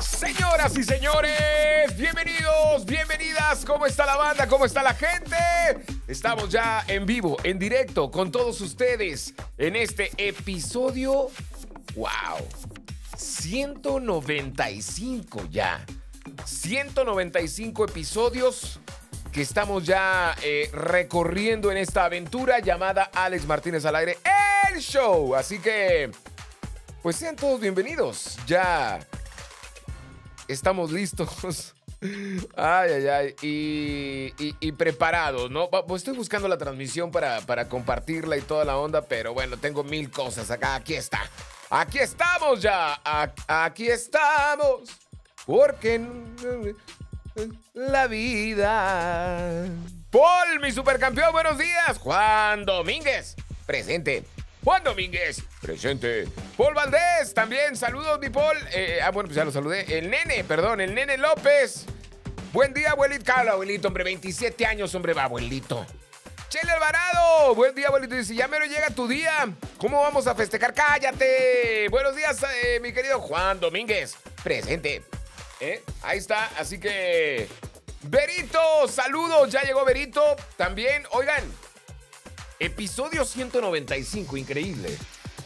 Señoras y señores, bienvenidos, bienvenidas. ¿Cómo está la banda? ¿Cómo está la gente? Estamos ya en vivo, en directo, con todos ustedes en este episodio. ¡Wow! 195 ya. 195 episodios que estamos ya eh, recorriendo en esta aventura llamada Alex Martínez al aire, el show. Así que, pues sean todos bienvenidos. Ya estamos listos. Ay, ay, ay. Y, y, preparados, ¿no? Pues estoy buscando la transmisión para, para compartirla y toda la onda, pero bueno, tengo mil cosas acá. Aquí está. Aquí estamos ya. Aquí estamos. Porque la vida. Paul, mi supercampeón, buenos días. Juan Domínguez, presente. Juan Domínguez, presente. Paul Valdés, también. Saludos, mi Paul. Eh, ah, bueno, pues ya lo saludé. El nene, perdón, el nene López. Buen día, abuelito. Cala, abuelito, hombre, 27 años, hombre, va, abuelito. Chele Alvarado, buen día, abuelito. Dice, ya mero llega tu día. ¿Cómo vamos a festejar? Cállate. Buenos días, eh, mi querido Juan Domínguez, presente. ¿Eh? Ahí está, así que... Berito, saludos, ya llegó Berito. También, oigan, Episodio 195, increíble.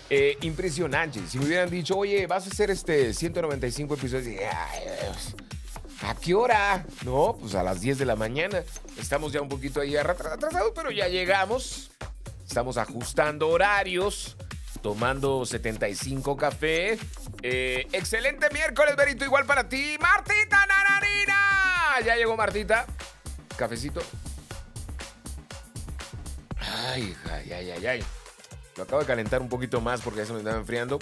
Eh, impresionante. Si me hubieran dicho, oye, vas a hacer este 195 episodios, ¿a qué hora? No, pues a las 10 de la mañana. Estamos ya un poquito ahí atrasados, pero ya llegamos. Estamos ajustando horarios, tomando 75 café. Eh, excelente miércoles, Berito, igual para ti. Martita Nanarina. Ya llegó Martita. Cafecito. Ay, ay, ay, ay, ay. Lo acabo de calentar un poquito más porque ya se me estaba enfriando.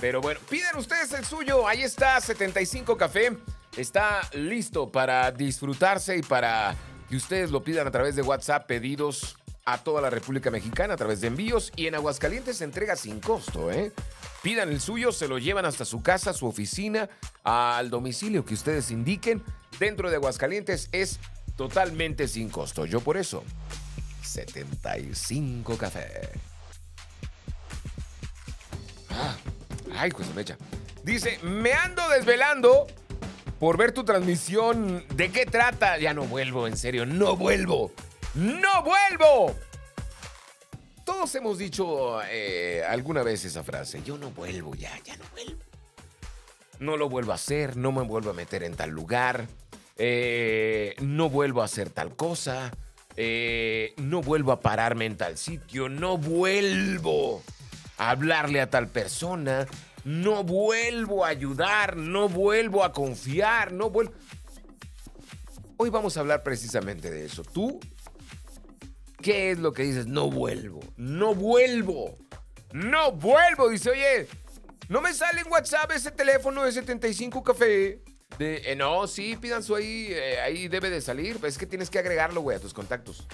Pero bueno, piden ustedes el suyo. Ahí está, 75 Café. Está listo para disfrutarse y para que ustedes lo pidan a través de WhatsApp, pedidos a toda la República Mexicana a través de envíos y en Aguascalientes se entrega sin costo, ¿eh? Pidan el suyo, se lo llevan hasta su casa, su oficina, al domicilio que ustedes indiquen. Dentro de Aguascalientes es totalmente sin costo. Yo por eso 75 café. Ah, ay, pues mecha. Dice, me ando desvelando por ver tu transmisión. ¿De qué trata? Ya no vuelvo, en serio, no vuelvo. ¡No vuelvo! Todos hemos dicho eh, alguna vez esa frase. Yo no vuelvo ya, ya no vuelvo. No lo vuelvo a hacer, no me vuelvo a meter en tal lugar. Eh, no vuelvo a hacer tal cosa. Eh, no vuelvo a pararme en tal sitio, no vuelvo a hablarle a tal persona, no vuelvo a ayudar, no vuelvo a confiar, no vuelvo... Hoy vamos a hablar precisamente de eso. ¿Tú qué es lo que dices? No vuelvo, no vuelvo, no vuelvo. Dice, oye, no me sale en WhatsApp ese teléfono de 75 café. Eh, no, sí, pidan su ahí, eh, ahí debe de salir. Es que tienes que agregarlo, güey, a tus contactos.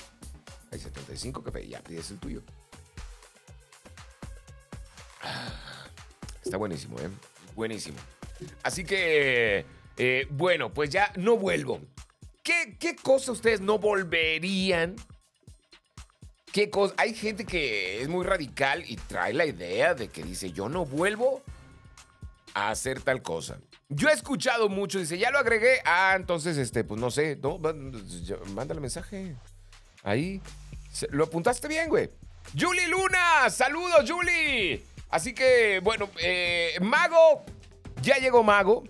Hay 75 café, ya pides el tuyo. Está buenísimo, ¿eh? Buenísimo. Así que, eh, bueno, pues ya no vuelvo. ¿Qué, qué cosa ustedes no volverían? ¿Qué cosa? Hay gente que es muy radical y trae la idea de que dice, yo no vuelvo a hacer tal cosa. Yo he escuchado mucho, dice, ya lo agregué. Ah, entonces, este, pues no sé, no, mándale mensaje. Ahí. Lo apuntaste bien, güey. Julie Luna, saludos, Julie. Así que, bueno, eh, Mago, ya llegó Mago.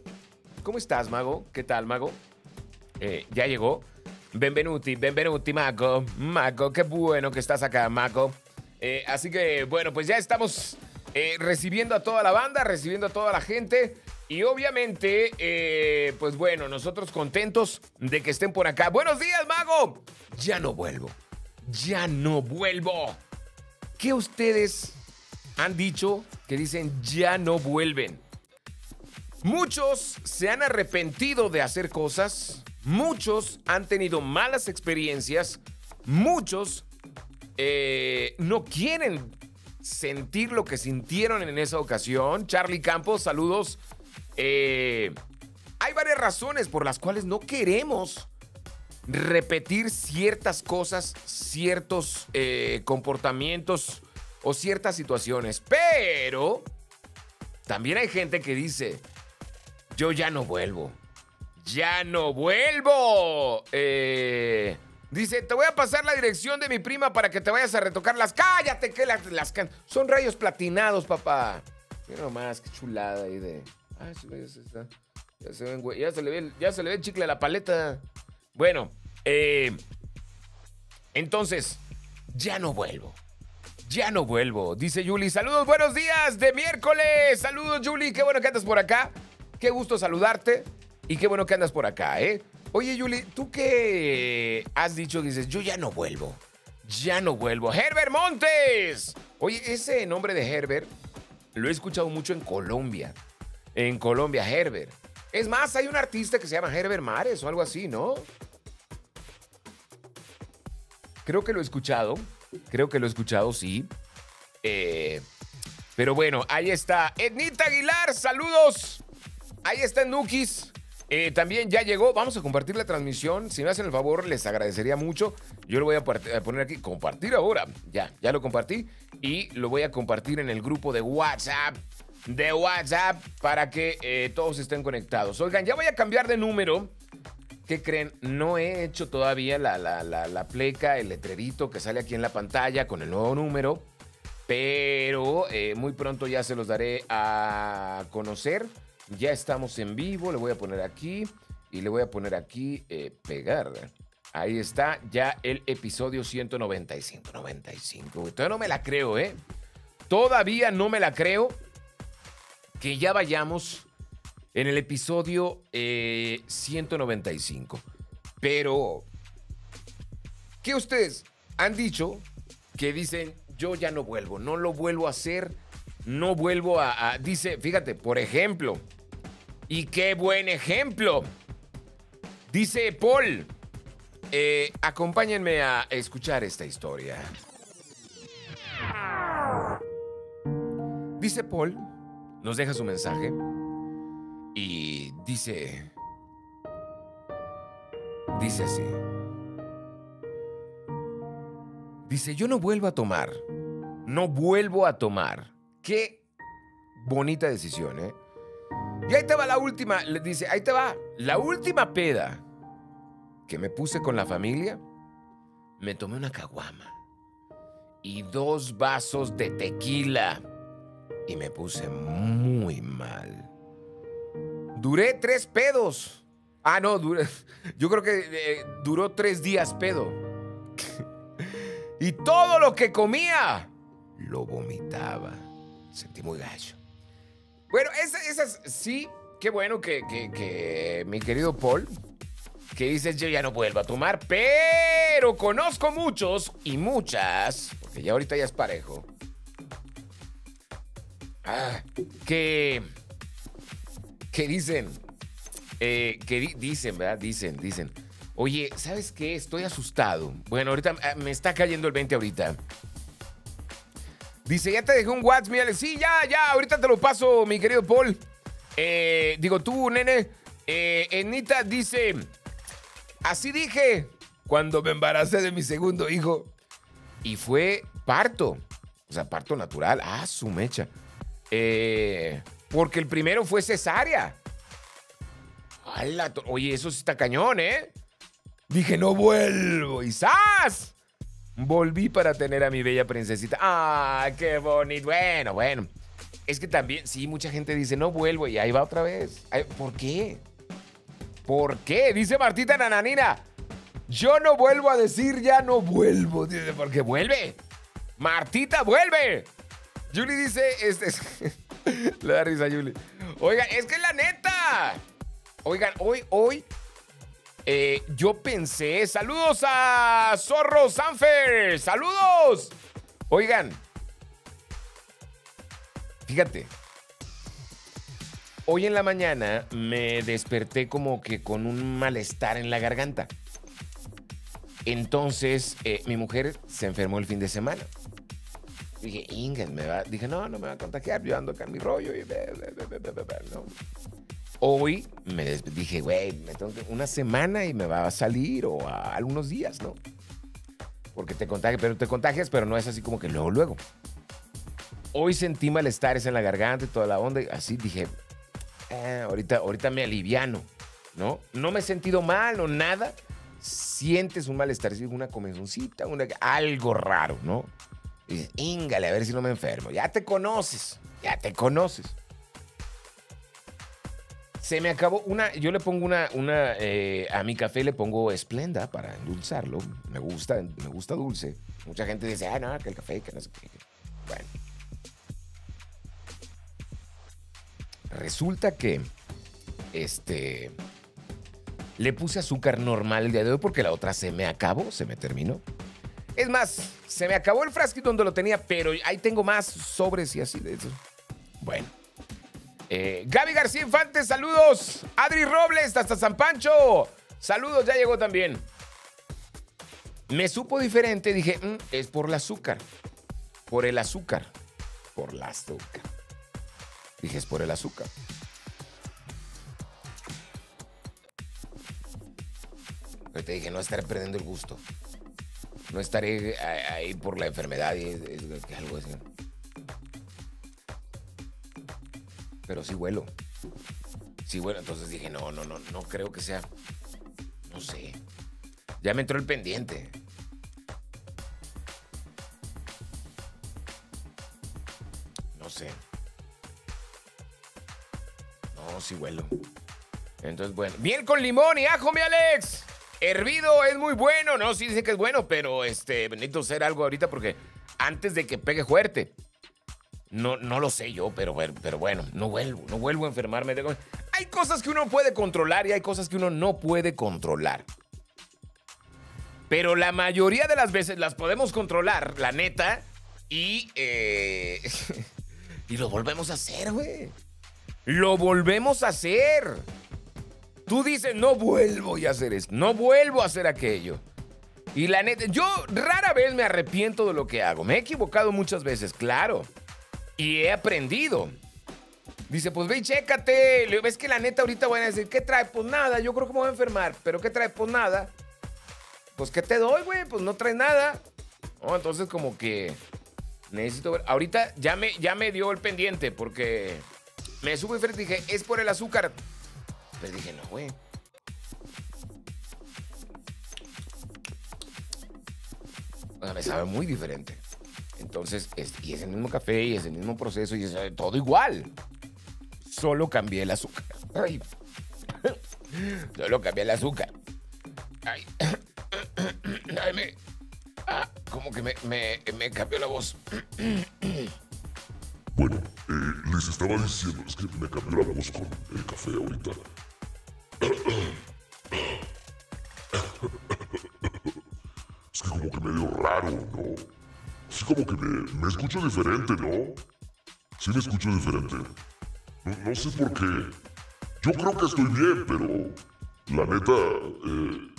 ¿Cómo estás, Mago? ¿Qué tal, Mago? Eh, ya llegó. Benvenuti, benvenuti, Mago. Mago, qué bueno que estás acá, Mago. Eh, así que, bueno, pues ya estamos recibiendo a toda la banda, recibiendo a toda la gente. Y obviamente, eh, pues bueno, nosotros contentos de que estén por acá. Buenos días, mago. Ya no vuelvo. Ya no vuelvo. ¿Qué ustedes han dicho que dicen ya no vuelven? Muchos se han arrepentido de hacer cosas. Muchos han tenido malas experiencias. Muchos eh, no quieren sentir lo que sintieron en esa ocasión. Charlie Campos, saludos eh, hay varias razones por las cuales no queremos repetir ciertas cosas, ciertos eh, comportamientos o ciertas situaciones. Pero también hay gente que dice, Yo ya no vuelvo. Ya no vuelvo. Eh, dice, te voy a pasar la dirección de mi prima para que te vayas a retocar las. Cállate, que las, son rayos platinados, papá. Mira nomás, qué chulada ahí de. Ay, sí, ya, está. ya se ven, güey. Ya se le ve, ya se le ve el chicle a la paleta. Bueno, eh, entonces, ya no vuelvo. Ya no vuelvo, dice Yuli. Saludos, buenos días de miércoles. Saludos, Yuli. Qué bueno que andas por acá. Qué gusto saludarte. Y qué bueno que andas por acá, ¿eh? Oye, Yuli, ¿tú qué has dicho? Dices, yo ya no vuelvo. Ya no vuelvo. Herbert Montes. Oye, ese nombre de Herbert lo he escuchado mucho en Colombia. En Colombia, Herbert. Es más, hay un artista que se llama Herbert Mares o algo así, ¿no? Creo que lo he escuchado. Creo que lo he escuchado, sí. Eh, pero bueno, ahí está. Ednita Aguilar, saludos. Ahí está Nukis. Eh, también ya llegó. Vamos a compartir la transmisión. Si me hacen el favor, les agradecería mucho. Yo lo voy a poner aquí. Compartir ahora. Ya, ya lo compartí. Y lo voy a compartir en el grupo de WhatsApp. De WhatsApp para que eh, todos estén conectados. Oigan, ya voy a cambiar de número. ¿Qué creen? No he hecho todavía la, la, la, pleca, el letrerito que sale aquí en la pantalla con el nuevo número. Pero eh, muy pronto ya se los daré a conocer. Ya estamos en vivo, le voy a poner aquí y le voy a poner aquí eh, pegar. Ahí está ya el episodio 195. 95. Todavía no me la creo, ¿eh? Todavía no me la creo que ya vayamos en el episodio 195. Eh, Pero, ¿qué ustedes han dicho que dicen, yo ya no vuelvo, no lo vuelvo a hacer, no vuelvo a dice, fíjate, por ejemplo, y qué buen ejemplo. Dice Paul, eh, acompáñenme a escuchar esta historia. Dice Paul, nos deja su mensaje y dice, dice así. Dice, yo no vuelvo a tomar, no vuelvo a tomar. Qué bonita decisión, ¿eh? Y ahí te va la última, le dice, ahí te va, la última peda que me puse con la familia, me tomé una caguama y dos vasos de tequila y me puse muy mal. Duré tres pedos. Ah, no, duré, yo creo que eh, duró tres días pedo. y todo lo que comía, lo vomitaba. Sentí muy gacho. Bueno, esas, sí, qué bueno que, mi querido Paul, que dices yo ya no vuelvo a tomar, pero conozco muchos y muchas, porque ya ahorita ya es parejo, que, que dicen, eh, que dicen, ¿verdad? Dicen, dicen, oye, ¿sabes qué? Estoy asustado. Bueno, ahorita ah, me está cayendo el 20 ahorita. Dice, ya te dejé un WhatsApp, mírale. Sí, ya, ya, ahorita te lo paso, mi querido Paul. Eh, digo, tú, nene. Eh, Enita dice, así dije cuando me embaracé de mi segundo hijo. Y fue parto. O sea, parto natural. Ah, su mecha. Eh, porque el primero fue cesárea. Oye, eso sí está cañón, ¿eh? Dije, no vuelvo. Y ¡zas! Volví para tener a mi bella princesita. ¡Ah, qué bonito! Bueno, bueno. Es que también, sí, mucha gente dice, no vuelvo y ahí va otra vez. ¿Por qué? ¿Por qué? Dice Martita Nananina. Yo no vuelvo a decir ya no vuelvo. Dice, porque vuelve. Martita, vuelve. Julie dice, este Le da risa a Julie. Oigan, es que es la neta. Oigan, hoy, hoy eh, yo pensé, saludos a Zorro Sanfer, saludos. Oigan, fíjate, hoy en la mañana me desperté como que con un malestar en la garganta. Entonces, eh, mi mujer se enfermó el fin de semana. Dije, Inga, me va. Dije, no, no me va a contagiar. Yo ando acá en mi rollo. Y... No. Hoy me dije, güey, me tengo una semana y me va a salir o a algunos días, ¿no? Porque te contagias, pero te contagias, pero no es así como que luego, luego. Hoy sentí malestares en la garganta y toda la onda. Y así dije, ah, ahorita, ahorita me aliviano, ¿no? No me he sentido mal o nada. Sientes un malestar, una comezoncita, una, algo raro, ¿no? Y dices, a ver si no me enfermo. Ya te conoces, ya te conoces. Se me acabó una. Yo le pongo una. una eh, a mi café le pongo esplenda para endulzarlo. Me gusta, me gusta dulce. Mucha gente dice, ah, no, que el café, que no sé qué. Bueno. Resulta que. Este. Le puse azúcar normal el día de hoy porque la otra se me acabó, se me terminó. Es más, se me acabó el frasquito donde lo tenía, pero ahí tengo más sobres y así de eso. Bueno. Eh, Gaby García Infante, saludos. Adri Robles, hasta San Pancho. Saludos, ya llegó también. Me supo diferente, dije, mm, es por el azúcar. Por el azúcar. Por el azúcar. Dije, es por el azúcar. te dije, no estaré perdiendo el gusto. No estaré ahí por la enfermedad y algo así. pero sí vuelo. Sí vuelo. Entonces dije, no, no, no, no creo que sea. No sé. Ya me entró el pendiente. No sé. No, sí vuelo. Entonces, bueno. Miel con limón y ajo, mi Alex. Hervido es muy bueno. No, sí dice que es bueno, pero este, necesito hacer algo ahorita porque antes de que pegue fuerte. No, no lo sé yo, pero, pero bueno, no vuelvo, no vuelvo a enfermarme. Hay cosas que uno puede controlar y hay cosas que uno no puede controlar. Pero la mayoría de las veces las podemos controlar, la neta, y, eh, y lo volvemos a hacer, güey. Lo volvemos a hacer. Tú dices, no vuelvo a hacer esto, no vuelvo a hacer aquello. Y la neta, yo rara vez me arrepiento de lo que hago. Me he equivocado muchas veces, claro. Y he aprendido. Dice, pues ve y chécate. Le ves que la neta ahorita voy a decir, ¿qué trae? Pues nada, yo creo que me voy a enfermar. ¿Pero qué trae? Pues nada. Pues ¿qué te doy, güey? Pues no trae nada. entonces como que necesito ver. Ahorita ya me, ya me dio el pendiente porque me subo y dije, es por el azúcar. Dije, no, güey. Me sabe muy diferente. Entonces, es, y es el mismo café, y es el mismo proceso, y es eh, todo igual. Solo cambié el azúcar. Solo cambié el azúcar. Ay. Ay, me. Ah, como que me, me, me cambió la voz. Bueno, eh, les estaba diciendo, es que me cambió la voz con el café ahorita. Es que como que medio raro, ¿no? sí como que me, escucho diferente, ¿no? Sí me escucho diferente. No, sé por qué. Yo creo que estoy bien, pero la neta... Eh,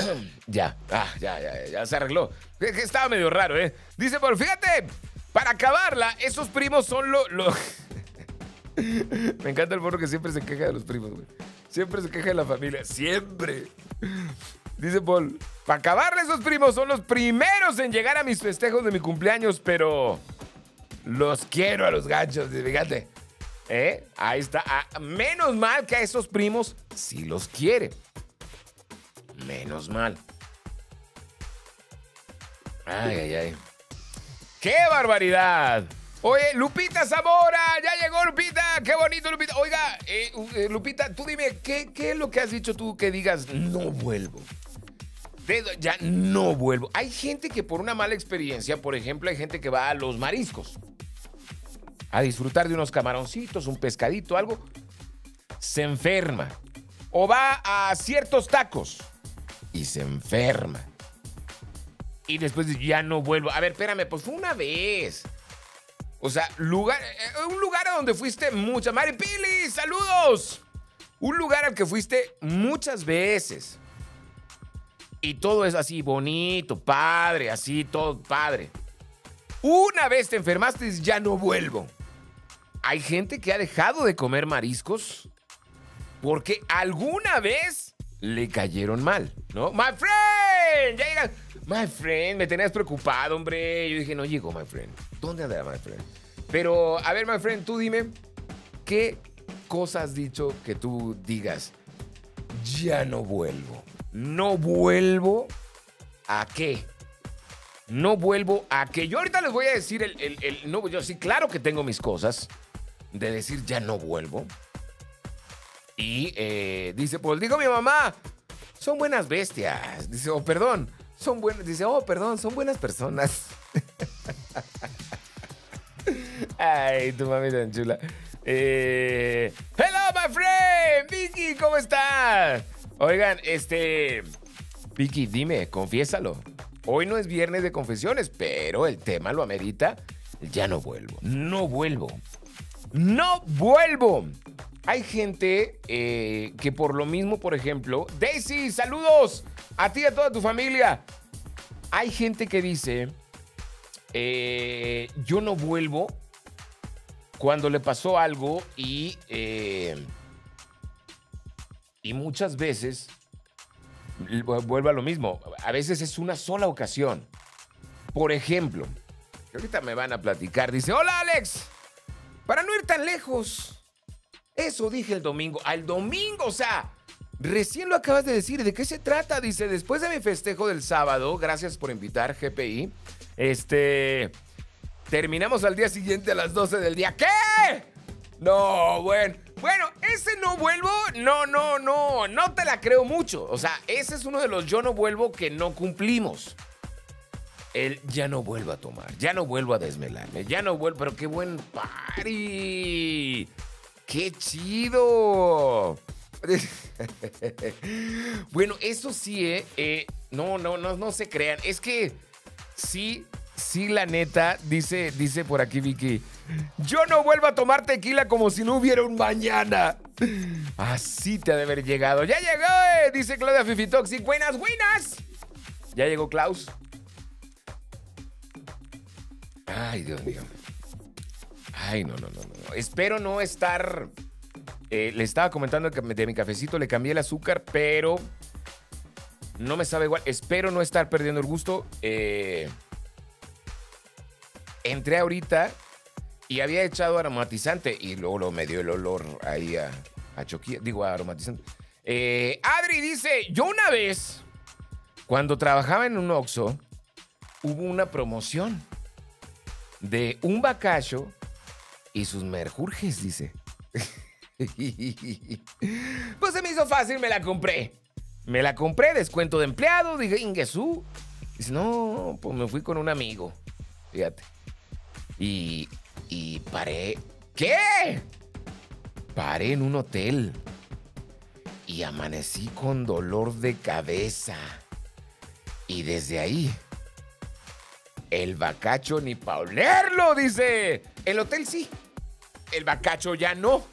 ya, ah, ya, ya, ya se arregló. estaba medio raro, ¿eh? Dice, pero fíjate, para acabarla, esos primos son lo... lo... Me encanta el porro que siempre se queja de los primos, güey. Siempre se queja de la familia. Siempre. Dice Paul. Para acabarle, esos primos son los primeros en llegar a mis festejos de mi cumpleaños, pero los quiero a los gachos. Fíjate. ¿Eh? Ahí está. Ah, menos mal que a esos primos sí los quiere. Menos mal. Ay, ay, ay. ¡Qué barbaridad! Oye, Lupita Zamora, ya llegó Lupita, qué bonito Lupita. Oiga, eh, eh, Lupita, tú dime, ¿qué, ¿qué, es lo que has dicho tú que digas, no vuelvo? ya no vuelvo. Hay gente que por una mala experiencia, por ejemplo, hay gente que va a los mariscos a disfrutar de unos camaroncitos, un pescadito, algo, se enferma. O va a ciertos tacos y se enferma. Y después ya no vuelvo. A ver, espérame, pues fue una vez. O sea, lugar, eh, un lugar a donde fuiste muchas. Mari Pili, saludos. Un lugar al que fuiste muchas veces. Y todo es así bonito, padre, así, todo padre. Una vez te enfermaste ya no vuelvo. Hay gente que ha dejado de comer mariscos porque alguna vez le cayeron mal, ¿no? My friend, ya. My friend, me tenías preocupado, hombre. Yo dije, no llegó, my friend. ¿Dónde anda, my friend? Pero, a ver, my friend, tú dime, ¿qué cosa has dicho que tú digas, ya no vuelvo? No vuelvo a qué? No vuelvo a qué? Yo ahorita les voy a decir el, el, el no, yo sí, claro que tengo mis cosas de decir ya no vuelvo. Y eh, dice, pues digo mi mamá, son buenas bestias. Dice, oh, perdón, son buenas. Dice, oh, perdón, son buenas personas. Ay, tu mami tan chula. Eh, hello, my friend. Vicky, ¿cómo estás? Oigan, este. Vicky, dime, confiésalo. Hoy no es viernes de confesiones, pero el tema lo amerita. Ya no vuelvo. No vuelvo. No vuelvo. Hay gente eh, que por lo mismo, por ejemplo, Daisy, saludos a ti y a toda tu familia. Hay gente que dice, eh, yo no vuelvo cuando le pasó algo y, eh, y muchas veces vuelvo a lo mismo. A veces es una sola ocasión. Por ejemplo, ahorita me van a platicar, dice, hola Alex, para no ir tan lejos. Eso dije el domingo. Al domingo, o sea, recién lo acabas de decir. ¿De qué se trata? Dice, después de mi festejo del sábado, gracias por invitar, GPI. Este. Terminamos al día siguiente a las 12 del día. ¿Qué? No, bueno. Bueno, ese no vuelvo, no, no, no, no te la creo mucho. O sea, ese es uno de los yo no vuelvo que no cumplimos. El ya no vuelvo a tomar, ya no vuelvo a desmelarme, ya no vuelvo, pero qué buen party. ¡Qué chido! bueno, eso sí, ¿eh? ¿eh? no, no, no, no se crean. Es que sí, sí, la neta, dice, dice por aquí Vicky. Yo no vuelvo a tomar tequila como si no hubiera un mañana. Así te ha de haber llegado. ¡Ya llegó! Eh! Dice Claudia Fifitoxic. ¡Buenas, buenas! ¿Ya llegó Klaus? Ay, Dios mío. Ay, no, no, no, no. Espero no estar. Eh, le estaba comentando que de mi cafecito le cambié el azúcar, pero no me sabe igual. Espero no estar perdiendo el gusto. Eh, entré ahorita y había echado aromatizante y luego me dio el olor ahí a, a choquilla, digo a aromatizante. Eh, Adri dice, yo una vez, cuando trabajaba en un Oxxo, hubo una promoción de un bacacho y sus merjurjes, dice. pues se me hizo fácil, me la compré. Me la compré, descuento de empleado, dije, Ingesú. Dice, no, pues me fui con un amigo. Fíjate. Y, y paré. ¿Qué? Paré en un hotel. Y amanecí con dolor de cabeza. Y desde ahí, el bacacho ni pa' olerlo, dice. El hotel sí. El bacacho ya no.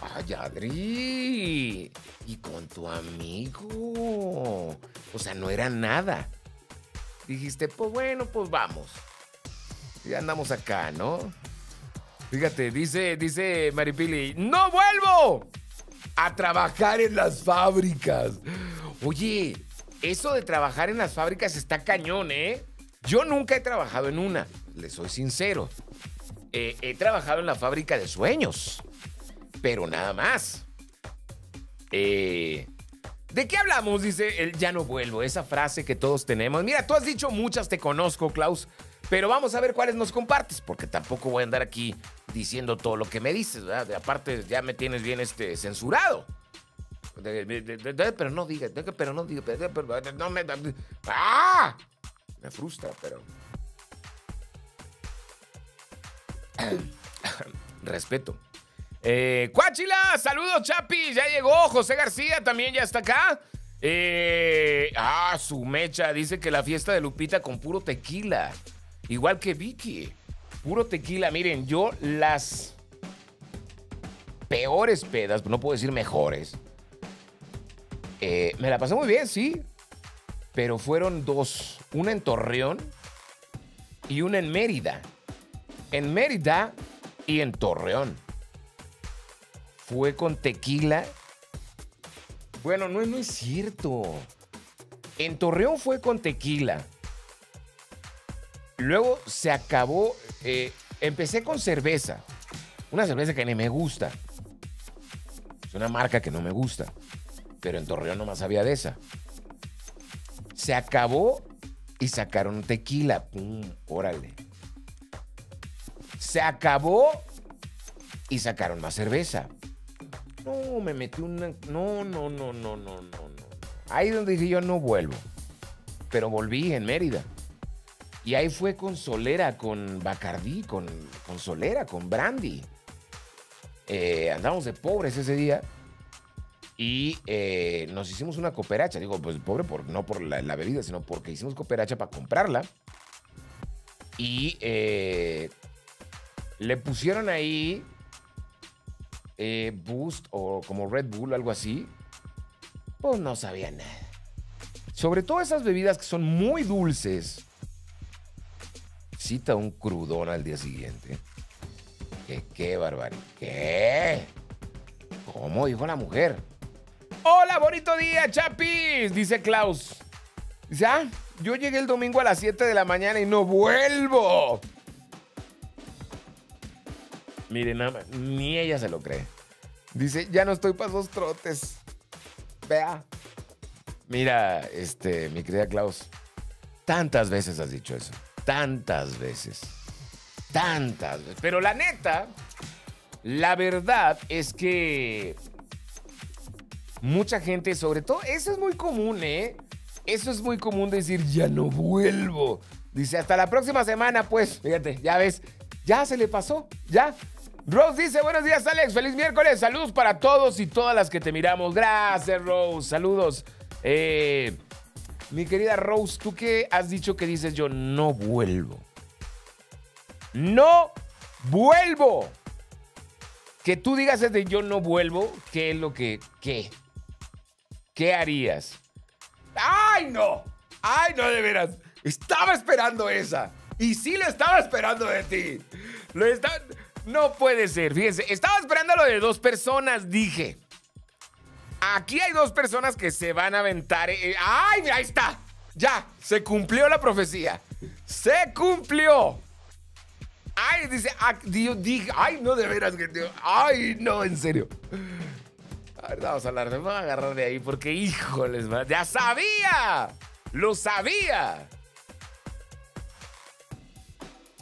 Ay, Adri. Y con tu amigo. O sea, no era nada. Dijiste, pues bueno, pues vamos. Ya andamos acá, ¿no? Fíjate, dice, dice Maripili, ¡no vuelvo! A trabajar en las fábricas. Oye, eso de trabajar en las fábricas está cañón, ¿eh? Yo nunca he trabajado en una, le soy sincero. Eh, he trabajado en la fábrica de sueños, pero nada más. Eh, ¿De qué hablamos? Dice el ya no vuelvo, esa frase que todos tenemos. Mira, tú has dicho muchas, te conozco, Klaus, pero vamos a ver cuáles nos compartes, porque tampoco voy a andar aquí diciendo todo lo que me dices, ¿verdad? Aparte, ya me tienes bien este, censurado. pero no diga, pero no diga, pero no me... ¡Ah! Me frustra, pero... Respeto. Eh, Cuáchila, saludos, Chapi. Ya llegó. José García también ya está acá. Eh, ah, su mecha. Dice que la fiesta de Lupita con puro tequila. Igual que Vicky. Puro tequila. Miren, yo las peores pedas, no puedo decir mejores. Eh, me la pasé muy bien, sí. Pero fueron dos. Una en Torreón y una en Mérida en Mérida y en Torreón. Fue con tequila. Bueno, no, no es cierto. En Torreón fue con tequila. Luego se acabó. eh, empecé con cerveza. Una cerveza que ni me gusta. Es una marca que no me gusta. Pero en Torreón nomás había de esa. Se acabó y sacaron tequila. Órale. Se acabó y sacaron más cerveza. No, me metí una. No, no, no, no, no, no, no. Ahí donde dije yo no vuelvo. Pero volví en Mérida. Y ahí fue con Solera, con Bacardí, con, con Solera, con Brandy. Eh, andamos de pobres ese día. Y eh, nos hicimos una cooperacha. Digo, pues pobre por, no por la, bebida, sino porque hicimos cooperacha para comprarla. Y eh, le pusieron ahí eh, Boost o como Red Bull algo así. Pues no sabía nada. Sobre todo esas bebidas que son muy dulces. Cita un crudón al día siguiente. Que qué barbaridad. ¿Qué? ¿Cómo dijo la mujer? Hola, bonito día, chapis, dice Klaus. Dice, ah, yo llegué el domingo a las 7 de la mañana y no vuelvo. Miren, nada más, ni ella se lo cree. Dice, ya no estoy para esos trotes. Vea. Mira, este, mi querida Klaus, tantas veces has dicho eso. Tantas veces. Tantas veces. Pero la neta, la verdad es que mucha gente, sobre todo, eso es muy común, ¿eh? Eso es muy común decir, ya no vuelvo. Dice, hasta la próxima semana, pues, fíjate, ya ves, ya se le pasó, ya. Rose dice, buenos días, Alex, feliz miércoles, saludos para todos y todas las que te miramos. Gracias, Rose, saludos. Eh, mi querida Rose, ¿tú qué has dicho que dices yo no vuelvo? No vuelvo. Que tú digas desde yo no vuelvo, ¿qué es lo que, qué? ¿Qué harías? ¡Ay, no! ¡Ay, no, de veras! Estaba esperando esa. Y sí lo estaba esperando de ti. Lo está... No puede ser. Fíjense, estaba esperando lo de dos personas, dije. Aquí hay dos personas que se van a aventar. eh, ¡Ay, mira, ahí está! Ya, se cumplió la profecía. Se cumplió. Ay, dice, ah, dije, ay, no, de veras, ay, no, en serio. A ver, vamos a hablar, me voy a agarrar de ahí porque, híjoles, ya sabía, lo sabía.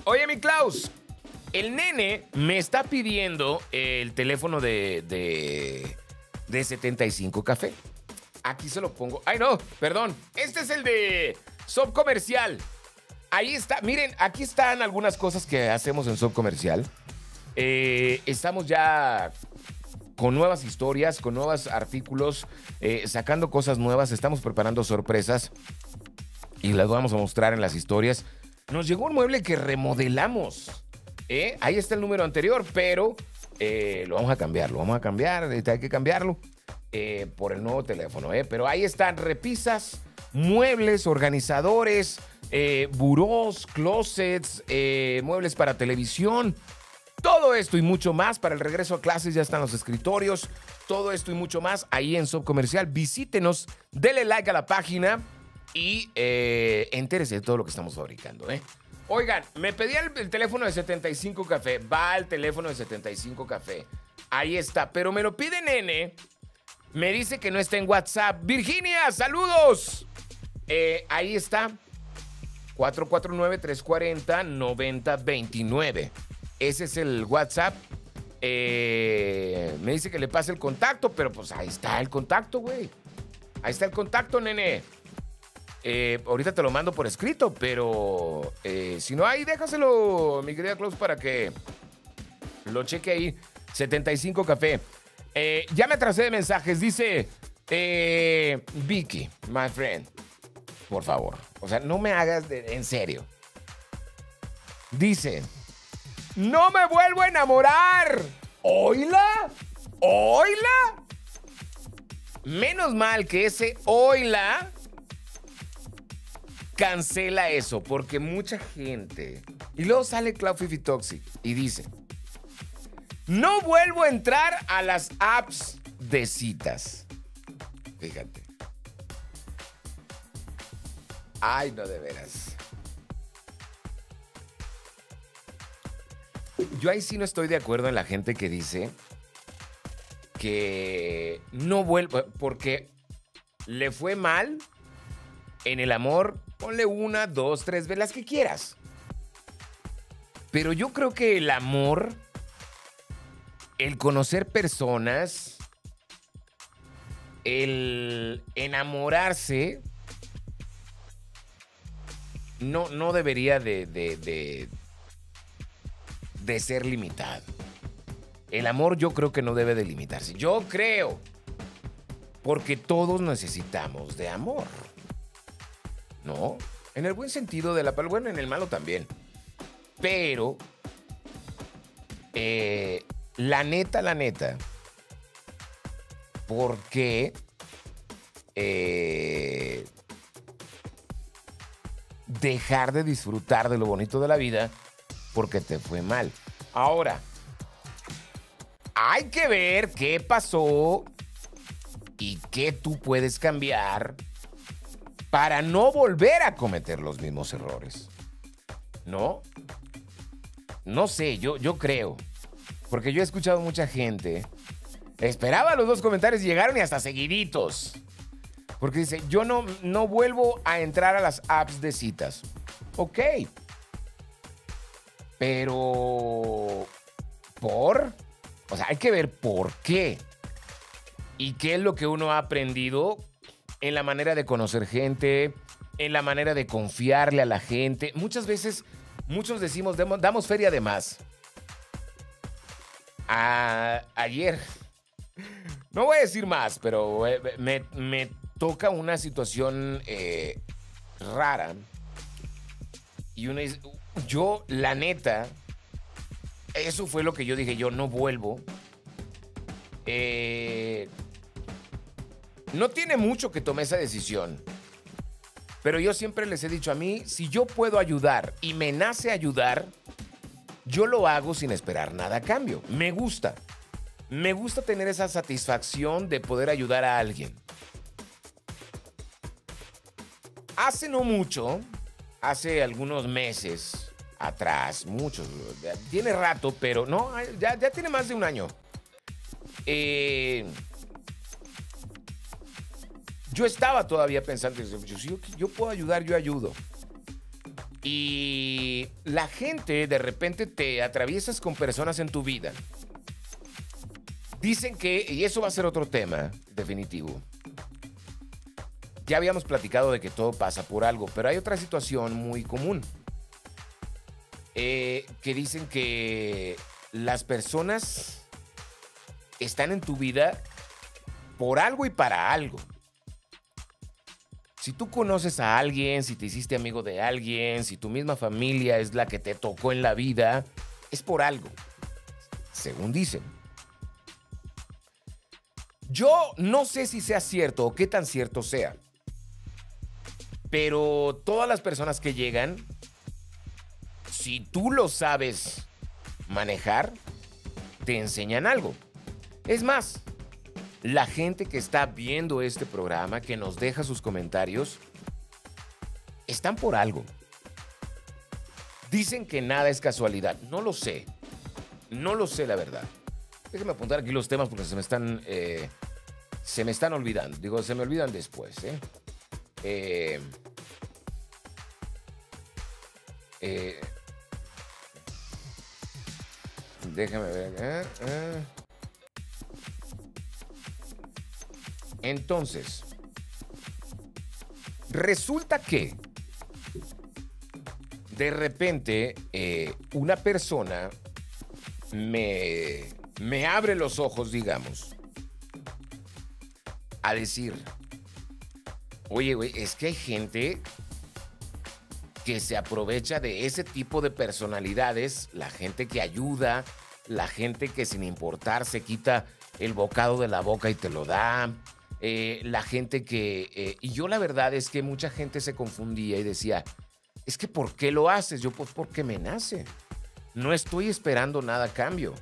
Oye, mi Klaus, el nene me está pidiendo el teléfono de, de, de 75 Café. Aquí se lo pongo. Ay, no, perdón. Este es el de Subcomercial. Ahí está. Miren, aquí están algunas cosas que hacemos en Subcomercial. Eh, estamos ya con nuevas historias, con nuevos artículos, eh, sacando cosas nuevas. Estamos preparando sorpresas y las vamos a mostrar en las historias. Nos llegó un mueble que remodelamos. ¿Eh? Ahí está el número anterior, pero eh, lo vamos a cambiar. Lo vamos a cambiar. Hay que cambiarlo eh, por el nuevo teléfono. ¿eh? Pero ahí están repisas, muebles, organizadores, eh, burós, closets, eh, muebles para televisión. Todo esto y mucho más para el regreso a clases ya están los escritorios. Todo esto y mucho más ahí en Subcomercial. Visítenos, denle like a la página y entérese de todo lo que estamos fabricando. Oigan, me pedía el, el teléfono de 75 Café. Va al teléfono de 75 Café. Ahí está. Pero me lo pide nene. Me dice que no está en WhatsApp. Virginia, saludos. Eh, ahí está. 449-340-9029. Ese es el WhatsApp. Eh, me dice que le pase el contacto, pero pues ahí está el contacto, güey. Ahí está el contacto, nene. Eh, ahorita te lo mando por escrito, pero eh, si no hay, déjaselo, mi querida Klaus, para que lo cheque ahí. 75 café. Eh, ya me atrasé de mensajes. Dice Vicky, my friend. Por favor. O sea, no me hagas de- en serio. Dice, no me vuelvo a enamorar. ¿Oila? ¿Oila? Menos mal que ese oila cancela eso, porque mucha gente. Y luego sale Cloud Fifi Toxic y dice: No vuelvo a entrar a las apps de citas. Fíjate. Ay, no, de veras. Yo ahí sí no estoy de acuerdo en la gente que dice que no vuelva, porque le fue mal en el amor, ponle una, dos, tres veces, las que quieras. Pero yo creo que el amor, el conocer personas, el enamorarse, no, no debería de, de, de, de ser limitado. El amor yo creo que no debe de limitarse. Yo creo. Porque todos necesitamos de amor. ¿No? En el buen sentido de la palabra, bueno, en el malo también. Pero, eh, la neta, la neta, ¿por qué eh, dejar de disfrutar de lo bonito de la vida porque te fue mal? Ahora, hay que ver qué pasó y qué tú puedes cambiar para no volver a cometer los mismos errores. ¿No? No sé, yo, yo creo. Porque yo he escuchado mucha gente. Esperaba los dos comentarios y llegaron y hasta seguiditos. Porque dice, yo no, no vuelvo a entrar a las apps de citas. Ok. Pero... ¿Por? O sea, hay que ver por qué. Y qué es lo que uno ha aprendido en la manera de conocer gente, en la manera de confiarle a la gente. Muchas veces, muchos decimos, damos feria de más. ayer, no voy a decir más, pero eh, me, toca una situación eh, rara. Y uno dice, yo, la neta, eso fue lo que yo dije, yo no vuelvo. Eh, no tiene mucho que tomé esa decisión. Pero yo siempre les he dicho a mí, si yo puedo ayudar y me nace ayudar, yo lo hago sin esperar nada a cambio. Me gusta. Me gusta tener esa satisfacción de poder ayudar a alguien. Hace no mucho, hace algunos meses, atrás, muchos. Tiene rato, pero no, ya, tiene más de un año. Eh, yo estaba todavía pensando, yo, yo puedo ayudar, yo ayudo. Y la gente de repente te atraviesas con personas en tu vida. Dicen que, y eso va a ser otro tema definitivo. Ya habíamos platicado de que todo pasa por algo, pero hay otra situación muy común. Eh, que dicen que las personas están en tu vida por algo y para algo. Si tú conoces a alguien, si te hiciste amigo de alguien, si tu misma familia es la que te tocó en la vida, es por algo, según dicen. Yo no sé si sea cierto o qué tan cierto sea, pero todas las personas que llegan si tú lo sabes manejar, te enseñan algo. Es más, la gente que está viendo este programa, que nos deja sus comentarios, están por algo. Dicen que nada es casualidad. No lo sé. No lo sé, la verdad. Déjenme apuntar aquí los temas porque se me están. Eh, se me están olvidando. Digo, se me olvidan después. ¿eh? eh, eh Déjame ver. Entonces, resulta que de repente eh, una persona me, me abre los ojos, digamos, a decir, oye, güey, es que hay gente que se aprovecha de ese tipo de personalidades, la gente que ayuda, la gente que sin importar se quita el bocado de la boca y te lo da, eh, la gente que... Eh, y yo la verdad es que mucha gente se confundía y decía, es que ¿por qué lo haces? Yo pues porque me nace. No estoy esperando nada a cambio.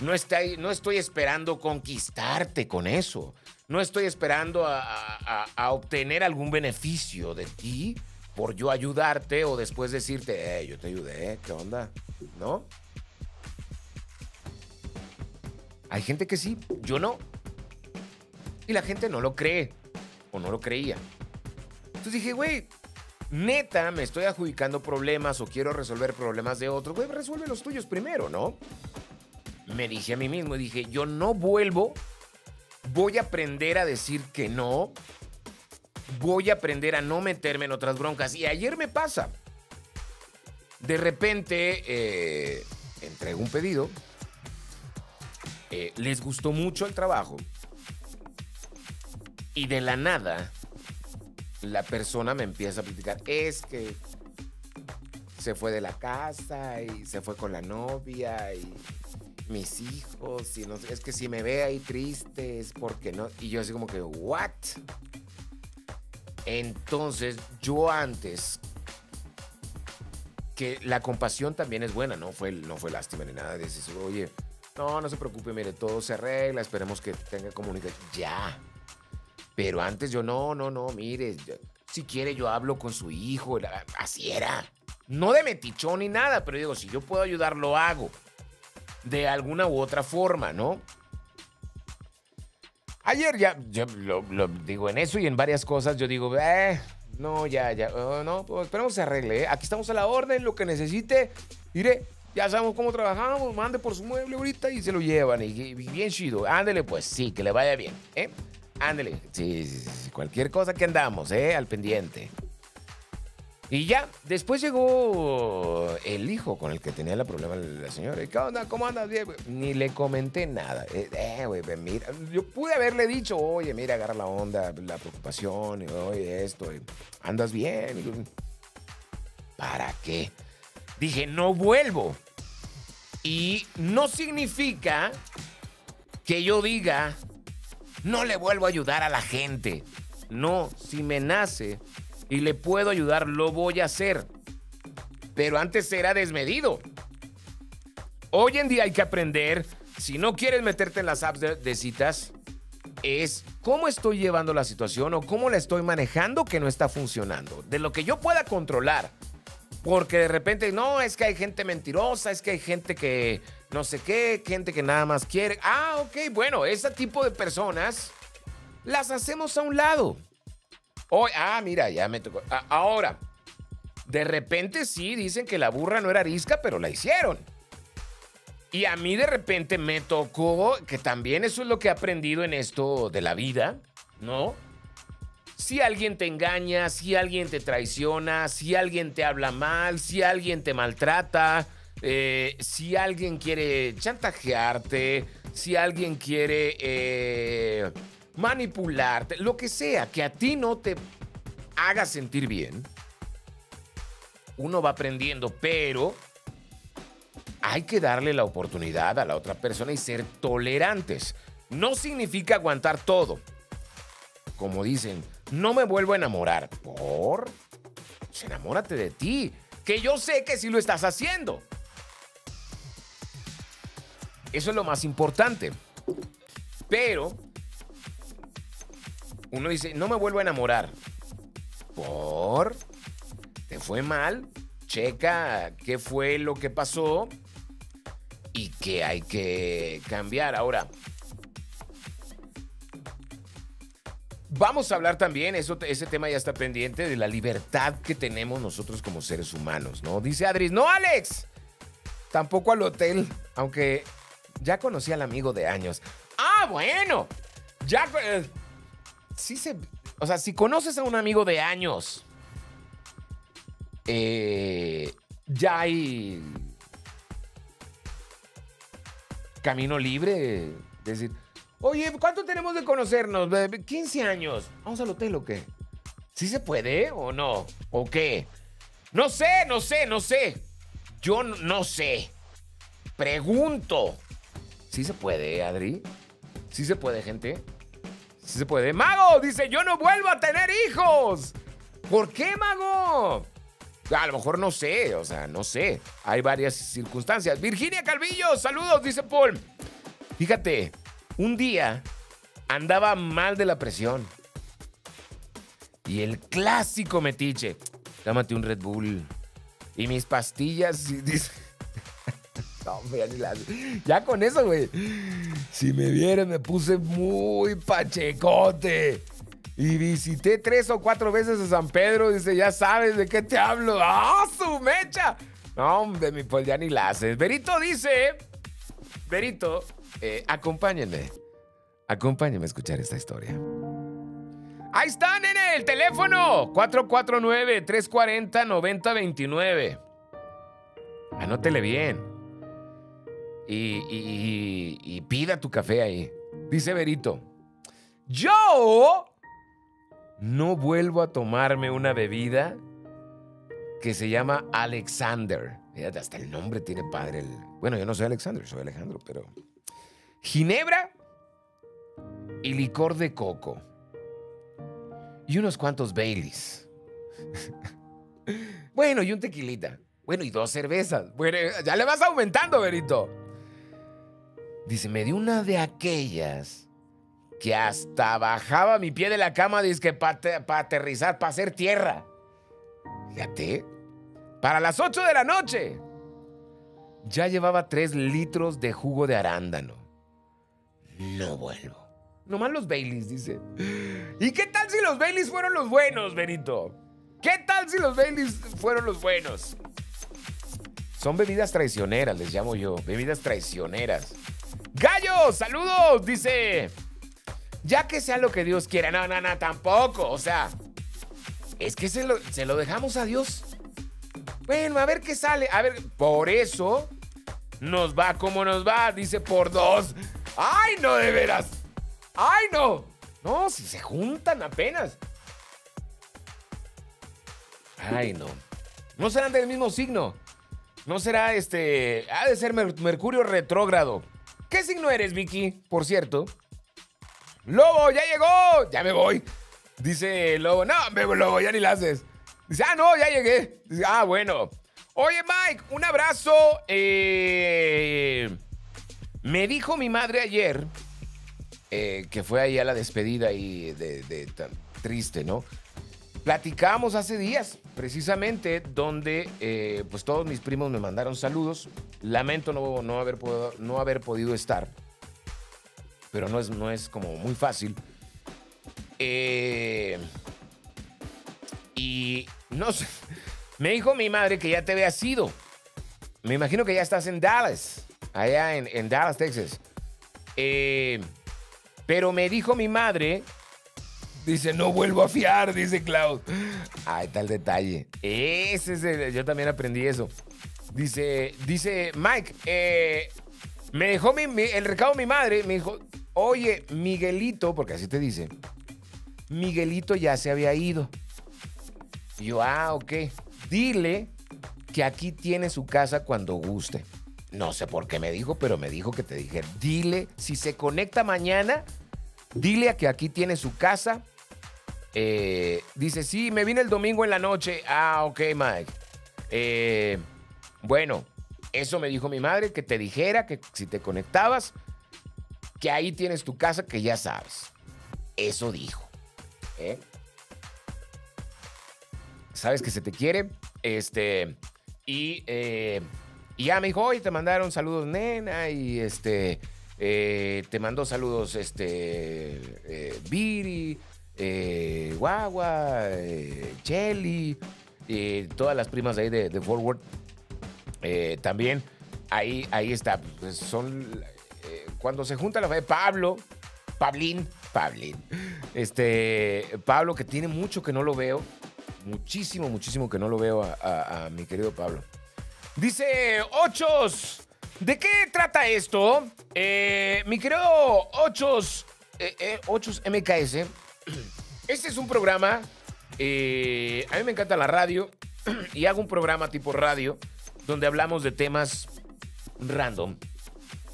No estoy, no estoy esperando conquistarte con eso. No estoy esperando a obtener algún beneficio de ti por yo ayudarte o después decirte, eh, yo te ayudé, ¿qué onda? ¿No? Hay gente que sí, yo no. Y la gente no lo cree o no lo creía. Entonces dije, güey, neta, me estoy adjudicando problemas o quiero resolver problemas de otros. Güey, resuelve los tuyos primero, ¿no? Me dije a mí mismo, dije, yo no vuelvo, voy a aprender a decir que no, voy a aprender a no meterme en otras broncas. Y ayer me pasa. De repente, eh, entrego un pedido, eh, les gustó mucho el trabajo y de la nada la persona me empieza a platicar, es que se fue de la casa y se fue con la novia y mis hijos y no sé, es que si me ve ahí triste es porque no y yo así como que what entonces yo antes que la compasión también es buena no fue no fue lástima ni nada dices oye no no se preocupe mire todo se arregla esperemos que tenga comunicación ya pero antes yo no no no mire si quiere yo hablo con su hijo así era no de metichón ni nada pero digo si yo puedo ayudar lo hago de alguna u otra forma, ¿no? Ayer ya, yo lo, digo en eso y en varias cosas, yo digo, eh, no, ya, ya, oh, no, pues esperemos se arregle, ¿eh? aquí estamos a la orden, lo que necesite, mire, ya sabemos cómo trabajamos, mande por su mueble ahorita y se lo llevan, y, bien chido, ándele pues, sí, que le vaya bien, ¿eh? Ándele, sí, sí, sí, cualquier cosa que andamos, ¿eh? Al pendiente. Y ya, después llegó el hijo con el que tenía el problema la señora. ¿Qué onda? ¿Cómo andas? Bien? Ni le comenté nada. Eh, eh, güey, mira, yo pude haberle dicho, oye, mira, agarra la onda, la preocupación, y, oye, esto, andas bien. ¿Para qué? Dije, no vuelvo. Y no significa que yo diga, no le vuelvo a ayudar a la gente. No, si me nace y le puedo ayudar, lo voy a hacer. Pero antes era desmedido. Hoy en día hay que aprender, si no quieres meterte en las apps de, citas, es cómo estoy llevando la situación o cómo la estoy manejando que no está funcionando. De lo que yo pueda controlar. Porque de repente, no, es que hay gente mentirosa, es que hay gente que no sé qué, gente que nada más quiere. Ah, ok, bueno, ese tipo de personas las hacemos a un lado ah, mira, ya me tocó. ahora, de repente sí dicen que la burra no era arisca, pero la hicieron. Y a mí de repente me tocó, que también eso es lo que he aprendido en esto de la vida, ¿no? Si alguien te engaña, si alguien te traiciona, si alguien te habla mal, si alguien te maltrata, eh, si alguien quiere chantajearte, si alguien quiere eh, manipularte, lo que sea que a ti no te haga sentir bien, uno va aprendiendo, pero hay que darle la oportunidad a la otra persona y ser tolerantes. No significa aguantar todo. Como dicen, no me vuelvo a enamorar. ¿Por? Pues enamórate de ti, que yo sé que sí lo estás haciendo. Eso es lo más importante. Pero uno dice, no me vuelvo a enamorar. ¿Por? ¿Te fue mal? Checa qué fue lo que pasó y qué hay que cambiar. Ahora, vamos a hablar también, eso, ese tema ya está pendiente, de la libertad que tenemos nosotros como seres humanos, ¿no? Dice Adris, no, Alex, tampoco al hotel, aunque ya conocí al amigo de años. Ah, bueno, ya... Eh, sí se. O sea, si conoces a un amigo de años, eh, ya hay camino libre. Decir, oye, ¿cuánto tenemos de conocernos? 15 años. ¿Vamos al hotel o qué? ¿Sí se puede o no? ¿O qué? No sé, no sé, no sé. Yo no sé. Pregunto. ¿Sí se puede, Adri? ¿Sí se puede, gente? Si se puede. Mago dice, yo no vuelvo a tener hijos. ¿Por qué, Mago? A lo mejor no sé, o sea, no sé. Hay varias circunstancias. Virginia Calvillo, saludos, dice Paul. Fíjate, un día andaba mal de la presión. Y el clásico metiche. tómate un Red Bull. Y mis pastillas, dice... Ya, con eso, güey. Si me vieron, me puse muy pachecote. Y visité tres o cuatro veces a San Pedro. Dice, ya sabes de qué te hablo. ¡Ah, su mecha! No, hombre, mi pues ya ni la haces. Berito dice, Berito, eh, acompáñenme. Acompáñenme a escuchar esta historia. Ahí está, nene, el teléfono. 449-340-9029. Anótele bien. Y, pida tu café ahí. Dice Berito, yo no vuelvo a tomarme una bebida que se llama Alexander. Fíjate, hasta el nombre tiene padre. Bueno, yo no soy Alexander, soy Alejandro, pero... Ginebra y licor de coco. Y unos cuantos Baileys. bueno, y un tequilita. Bueno, y dos cervezas. Bueno, ya le vas aumentando, Berito. Dice, me dio una de aquellas que hasta bajaba mi pie de la cama, dice para aterrizar, para hacer tierra. Fíjate, para las 8 de la noche. Ya llevaba 3 litros de jugo de arándano. No vuelvo. Nomás los Baileys, dice. ¿Y qué tal si los Baileys fueron los buenos, Benito? ¿Qué tal si los Baileys fueron los buenos? Son bebidas traicioneras, les llamo yo. Bebidas traicioneras. Gallo, saludos, dice. Ya que sea lo que Dios quiera. No, no, no, tampoco. O sea, es que se lo, se lo dejamos a Dios. Bueno, a ver qué sale. A ver, por eso nos va como nos va. Dice por dos. ¡Ay, no, de veras! ¡Ay, no! No, si se juntan apenas. Ay, no. No serán del mismo signo. No será este. Ha de ser Mer- Mercurio retrógrado. ¿Qué signo eres, Vicky? Por cierto. ¡Lobo, ya llegó! Ya me voy. Dice Lobo. No, me, Lobo, ya ni la haces. Dice, ah, no, ya llegué. Ah, bueno. Oye, Mike, un abrazo. Eh, me dijo mi madre ayer eh, que fue ahí a la despedida y de tan triste, ¿no? Platicábamos hace días, precisamente, donde eh, pues todos mis primos me mandaron saludos. Lamento no, no haber, podido, no haber podido estar, pero no es, no es como muy fácil. Eh, y no sé, me dijo mi madre que ya te había sido. Me imagino que ya estás en Dallas, allá en, en Dallas, Texas. Eh, pero me dijo mi madre Dice, no vuelvo a fiar, dice Cloud. Ay, tal detalle. Ese es el- yo también aprendí eso. Dice, dice Mike, eh, me dejó mi- el recado mi madre, me dijo, oye, Miguelito, porque así te dice, Miguelito ya se había ido. Y yo, ah, ok. Dile que aquí tiene su casa cuando guste. No sé por qué me dijo, pero me dijo que te dije, dile, si se conecta mañana, dile a que aquí tiene su casa. Eh, dice, sí, me vine el domingo en la noche. Ah, ok, Mike. Eh, bueno, eso me dijo mi madre, que te dijera que si te conectabas, que ahí tienes tu casa, que ya sabes. Eso dijo. ¿eh? Sabes que se te quiere. Este. Y, eh, y ya me dijo, oye, te mandaron saludos, nena. Y este. te mandó saludos, este. Viri, eh, Guagua, eh, Chelly. Y todas las primas de ahí de, Forward. Eh, también ahí, ahí está. Pues son. eh, cuando se junta la fe Pablo, Pablín, Pablín. Este, Pablo, que tiene mucho que no lo veo. Muchísimo, muchísimo que no lo veo a, mi querido Pablo. Dice Ochos. ¿De qué trata esto? Eh, mi querido Ochos, eh, eh, Ochos MKS. Este es un programa. eh, a mí me encanta la radio y hago un programa tipo radio donde hablamos de temas random.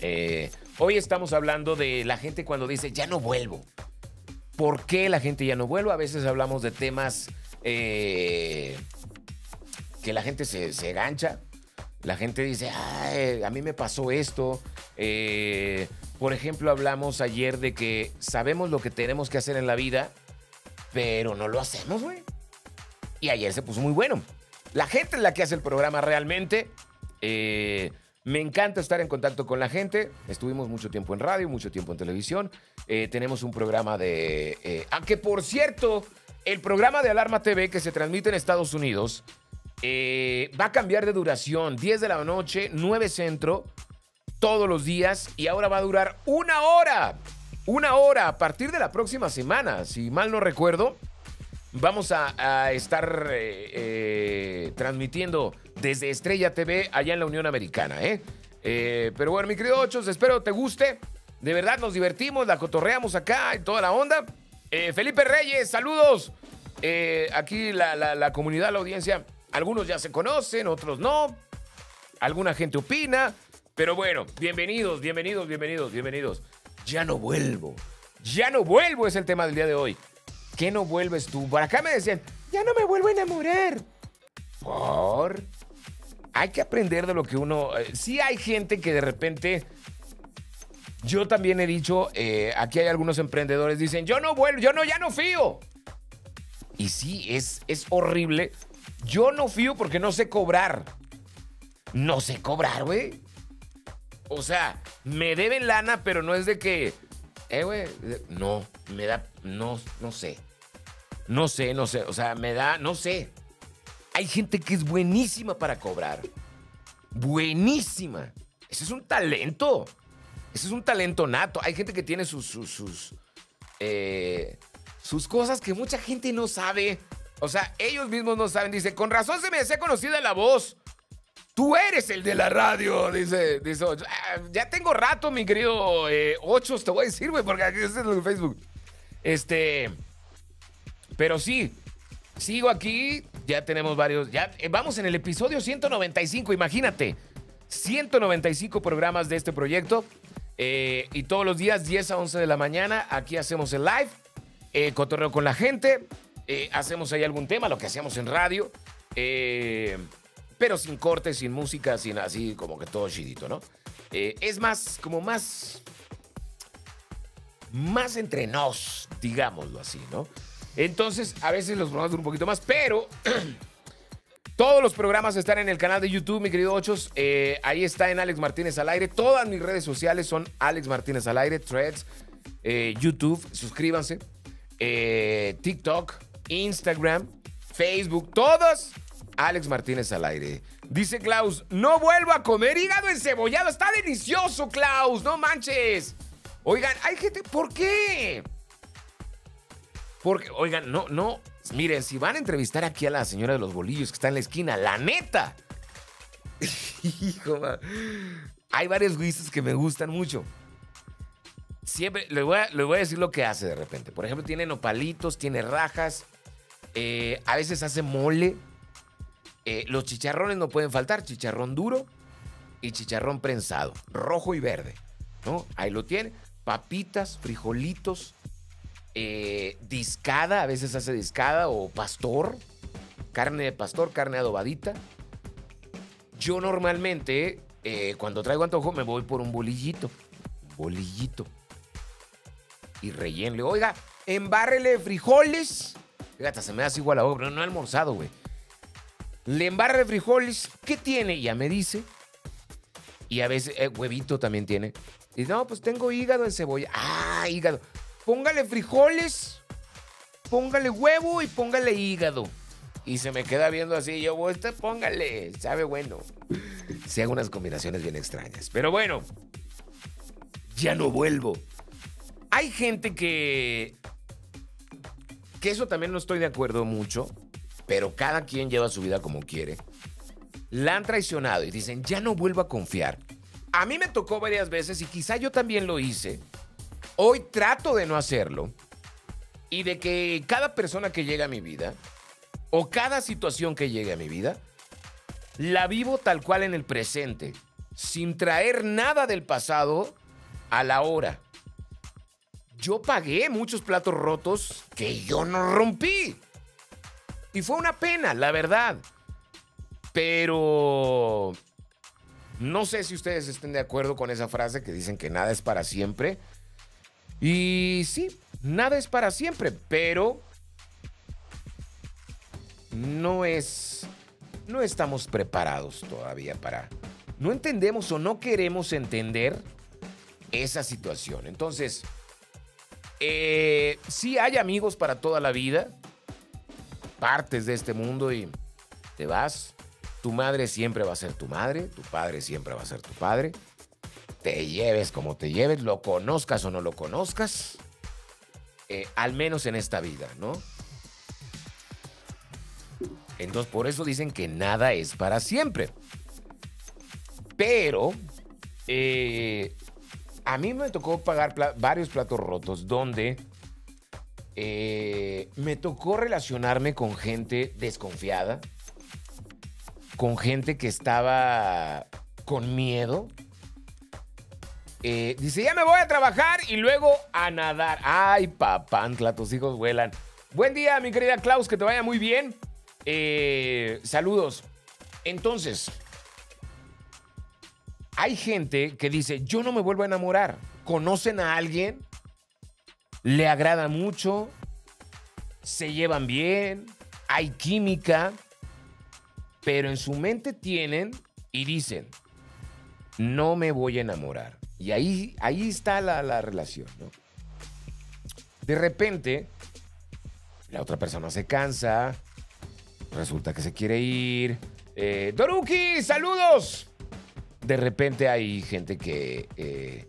Eh, hoy estamos hablando de la gente cuando dice ya no vuelvo. ¿Por qué la gente ya no vuelve? A veces hablamos de temas eh, que la gente se, se gancha. La gente dice, "Ay, a mí me pasó esto. Por ejemplo, hablamos ayer de que sabemos lo que tenemos que hacer en la vida, pero no lo hacemos, güey. Y ayer se puso muy bueno. La gente es la que hace el programa realmente. Eh, me encanta estar en contacto con la gente. Estuvimos mucho tiempo en radio, mucho tiempo en televisión. Eh, tenemos un programa de... Eh, ah, que por cierto, el programa de Alarma TV que se transmite en Estados Unidos eh, va a cambiar de duración. 10 de la noche, 9 centro, todos los días. Y ahora va a durar una hora. Una hora a partir de la próxima semana. Si mal no recuerdo, vamos a, estar eh, eh, transmitiendo desde Estrella TV allá en la Unión Americana. ¿eh? Eh, pero bueno, mi querido Ochos, espero te guste. De verdad nos divertimos, la cotorreamos acá y toda la onda. Felipe Reyes, saludos. Aquí la- la comunidad, la audiencia, algunos ya se conocen, otros no. Alguna gente opina. Pero bueno, bienvenidos, bienvenidos, bienvenidos, bienvenidos. Ya no vuelvo. Ya no vuelvo es el tema del día de hoy. ¿Qué no vuelves tú? Por acá me decían, ya no me vuelvo a enamorar. ¿Por? Hay que aprender de lo que uno... eh, sí hay gente que de repente... Yo también he dicho, eh, aquí hay algunos emprendedores, dicen, yo no vuelvo, yo no, ya no fío. Y sí, es, es horrible. Yo no fío porque no sé cobrar. No sé cobrar, güey. O sea, me deben lana, pero no es de que, eh, güey, no, me da, no, no sé. No sé, no sé, o sea, me da, no sé. Hay gente que es buenísima para cobrar. Buenísima. Ese es un talento. Ese es un talento nato. Hay gente que tiene sus, sus, sus, eh, sus cosas que mucha gente no sabe. O sea, ellos mismos no saben. Dice, con razón se me hacía conocida la voz. Tú eres el de la radio, dice. Ah, ya tengo rato, mi querido eh, Ochos, te voy a decir, güey, porque aquí es en Facebook. Este, pero sí, sigo aquí, ya tenemos varios, ya eh, vamos en el episodio 195, imagínate, 195 programas de este proyecto eh, y todos los días 10 a 11 de la mañana aquí hacemos el live, eh, cotorreo con la gente, eh, hacemos ahí algún tema, lo que hacíamos en radio, pero sin cortes, sin música, sin así como que todo chidito, ¿no? Eh, es más, como más más entre nos, digámoslo así, ¿no? Entonces, a veces los programas duran un poquito más, pero todos los programas están en el canal de YouTube, mi querido Ochos. Eh, ahí está en Alex Martínez al aire. Todas mis redes sociales son Alex Martínez al aire, Threads, eh, YouTube, suscríbanse. TikTok, Instagram, Facebook, todos Alex Martínez al aire. Dice Klaus, no vuelvo a comer hígado encebollado. Está delicioso, Klaus, no manches. Oigan, hay gente, ¿por qué? Porque, oigan, no, no, miren, si van a entrevistar aquí a la señora de los bolillos que está en la esquina, la neta. Hijo, ma, hay varios guisos que me gustan mucho. Siempre, les voy, a, les voy a decir lo que hace de repente. Por ejemplo, tiene nopalitos, tiene rajas, eh, a veces hace mole. Eh, los chicharrones no pueden faltar, chicharrón duro y chicharrón prensado, rojo y verde. ¿no? Ahí lo tiene. Papitas, frijolitos, eh, discada, a veces hace discada o pastor, carne de pastor, carne adobadita. Yo normalmente, eh, cuando traigo antojo, me voy por un bolillito. Bolillito. Y rellenle. Oiga, embárrele frijoles. Fíjate, se me hace igual a. No he almorzado, güey. Le embarre frijoles. ¿Qué tiene? Ya me dice. Y a veces, eh, huevito también tiene. Y no, pues tengo hígado en cebolla. Ah, hígado. Póngale frijoles, póngale huevo y póngale hígado. Y se me queda viendo así. Yo, usted póngale, sabe bueno. Se hago unas combinaciones bien extrañas. Pero bueno, ya no vuelvo. Hay gente que. que eso también no estoy de acuerdo mucho. Pero cada quien lleva su vida como quiere. La han traicionado y dicen, ya no vuelvo a confiar. A mí me tocó varias veces y quizá yo también lo hice. Hoy trato de no hacerlo. Y de que cada persona que llega a mi vida, o cada situación que llegue a mi vida, la vivo tal cual en el presente, sin traer nada del pasado a la hora. Yo pagué muchos platos rotos que yo no rompí. Y fue una pena, la verdad. Pero no sé si ustedes estén de acuerdo con esa frase que dicen que nada es para siempre. Y sí, nada es para siempre, pero no es, no estamos preparados todavía para, no entendemos o no queremos entender esa situación. Entonces, eh, sí hay amigos para toda la vida, partes de este mundo y te vas. Tu madre siempre va a ser tu madre, tu padre siempre va a ser tu padre. Te lleves como te lleves, lo conozcas o no lo conozcas, eh, al menos en esta vida, ¿no? Entonces, por eso dicen que nada es para siempre. Pero, eh, a mí me tocó pagar varios platos rotos donde eh, me tocó relacionarme con gente desconfiada, con gente que estaba con miedo. Eh, dice, ya me voy a trabajar y luego a nadar. Ay, papantla, tus hijos vuelan. Buen día, mi querida Klaus, que te vaya muy bien. Eh, saludos. Entonces, hay gente que dice, yo no me vuelvo a enamorar. ¿Conocen a alguien? Le agrada mucho, se llevan bien, hay química, pero en su mente tienen y dicen, no me voy a enamorar. Y ahí, ahí está la, relación, ¿no? De repente, la otra persona se cansa, resulta que se quiere ir. Eh, Doruki, saludos. De repente hay gente que eh,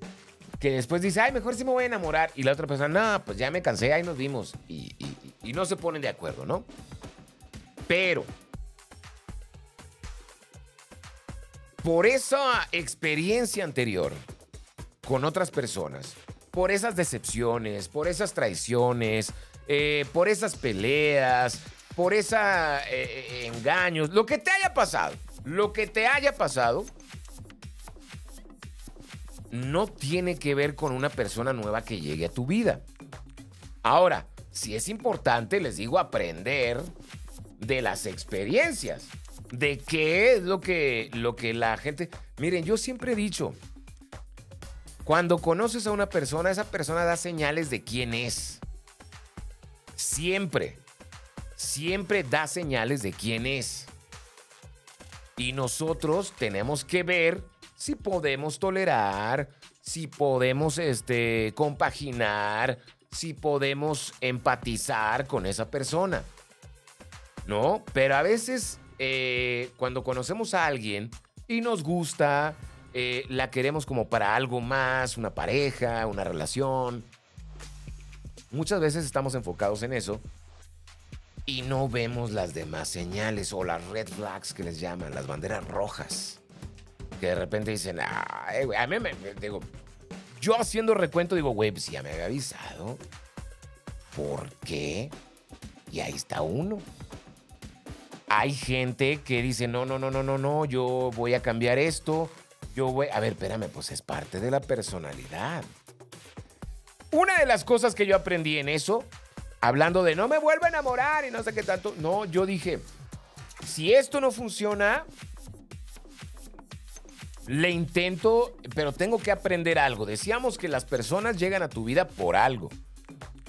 que después dice, ay, mejor sí me voy a enamorar. Y la otra persona, no, pues ya me cansé, ahí nos vimos. Y, no se ponen de acuerdo, ¿no? Pero, por esa experiencia anterior con otras personas, por esas decepciones, por esas traiciones, eh, por esas peleas, por esos eh, eh, engaños, lo que te haya pasado, lo que te haya pasado, no tiene que ver con una persona nueva que llegue a tu vida. Ahora, si es importante, les digo, aprender de las experiencias, de qué es lo que, lo que la gente... Miren, yo siempre he dicho, cuando conoces a una persona, esa persona da señales de quién es. Siempre, siempre da señales de quién es. Y nosotros tenemos que ver si podemos tolerar, si podemos este, compaginar, si podemos empatizar con esa persona. ¿No? Pero a veces eh, cuando conocemos a alguien y nos gusta, eh, la queremos como para algo más, una pareja, una relación. Muchas veces estamos enfocados en eso y no vemos las demás señales o las red flags que les llaman, las banderas rojas que de repente dicen, ay, güey, a mí me, digo, yo haciendo recuento digo, güey, pues ya me había avisado. ¿Por qué? Y ahí está uno. Hay gente que dice, no, no, no, no, no, no, yo voy a cambiar esto. Yo voy, a ver, espérame, pues es parte de la personalidad. Una de las cosas que yo aprendí en eso, hablando de no me vuelvo a enamorar y no sé qué tanto, no, yo dije, si esto no funciona, le intento, pero tengo que aprender algo. Decíamos que las personas llegan a tu vida por algo.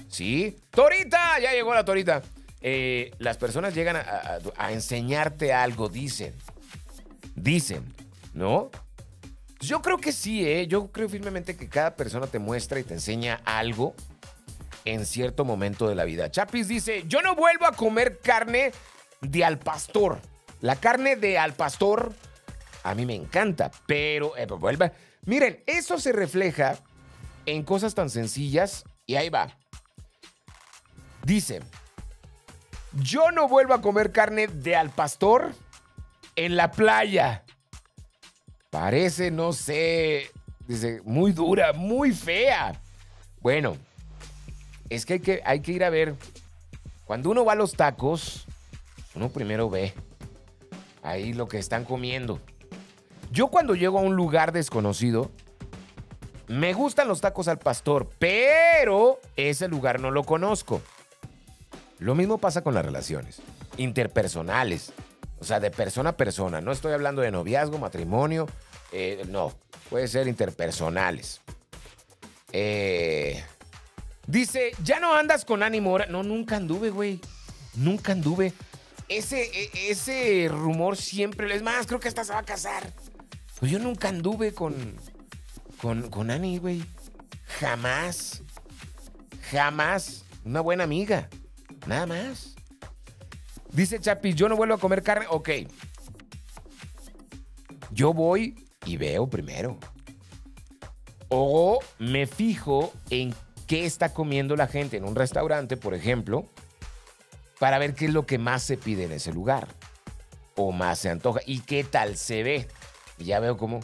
¿Sí? Torita, ya llegó la Torita. Eh, las personas llegan a, enseñarte algo, dicen. Dicen, ¿no? Yo creo que sí, ¿eh? Yo creo firmemente que cada persona te muestra y te enseña algo en cierto momento de la vida. Chapis dice, yo no vuelvo a comer carne de al pastor. La carne de al pastor a mí me encanta, pero eh, pues, vuelve. Miren, eso se refleja en cosas tan sencillas y ahí va. Dice, yo no vuelvo a comer carne de al pastor en la playa. Parece, no sé, dice, muy dura, muy fea. Bueno, es que hay, que hay que ir a ver. Cuando uno va a los tacos, uno primero ve ahí lo que están comiendo. Yo cuando llego a un lugar desconocido, me gustan los tacos al pastor, pero ese lugar no lo conozco. Lo mismo pasa con las relaciones interpersonales, o sea, de persona a persona. No estoy hablando de noviazgo, matrimonio, eh, no, puede ser interpersonales. Eh, dice, ya no andas con ánimo No, nunca anduve, güey. Nunca anduve. ese, e- ese rumor siempre, es más, creo que hasta se va a casar. Pues yo nunca anduve con, con, con Ani, güey. Jamás. Jamás. Una buena amiga. Nada más. Dice Chapi, yo no vuelvo a comer carne. Ok. Yo voy y veo primero. O me fijo en qué está comiendo la gente en un restaurante, por ejemplo, para ver qué es lo que más se pide en ese lugar. O más se antoja. Y qué tal se ve. Y ya veo cómo.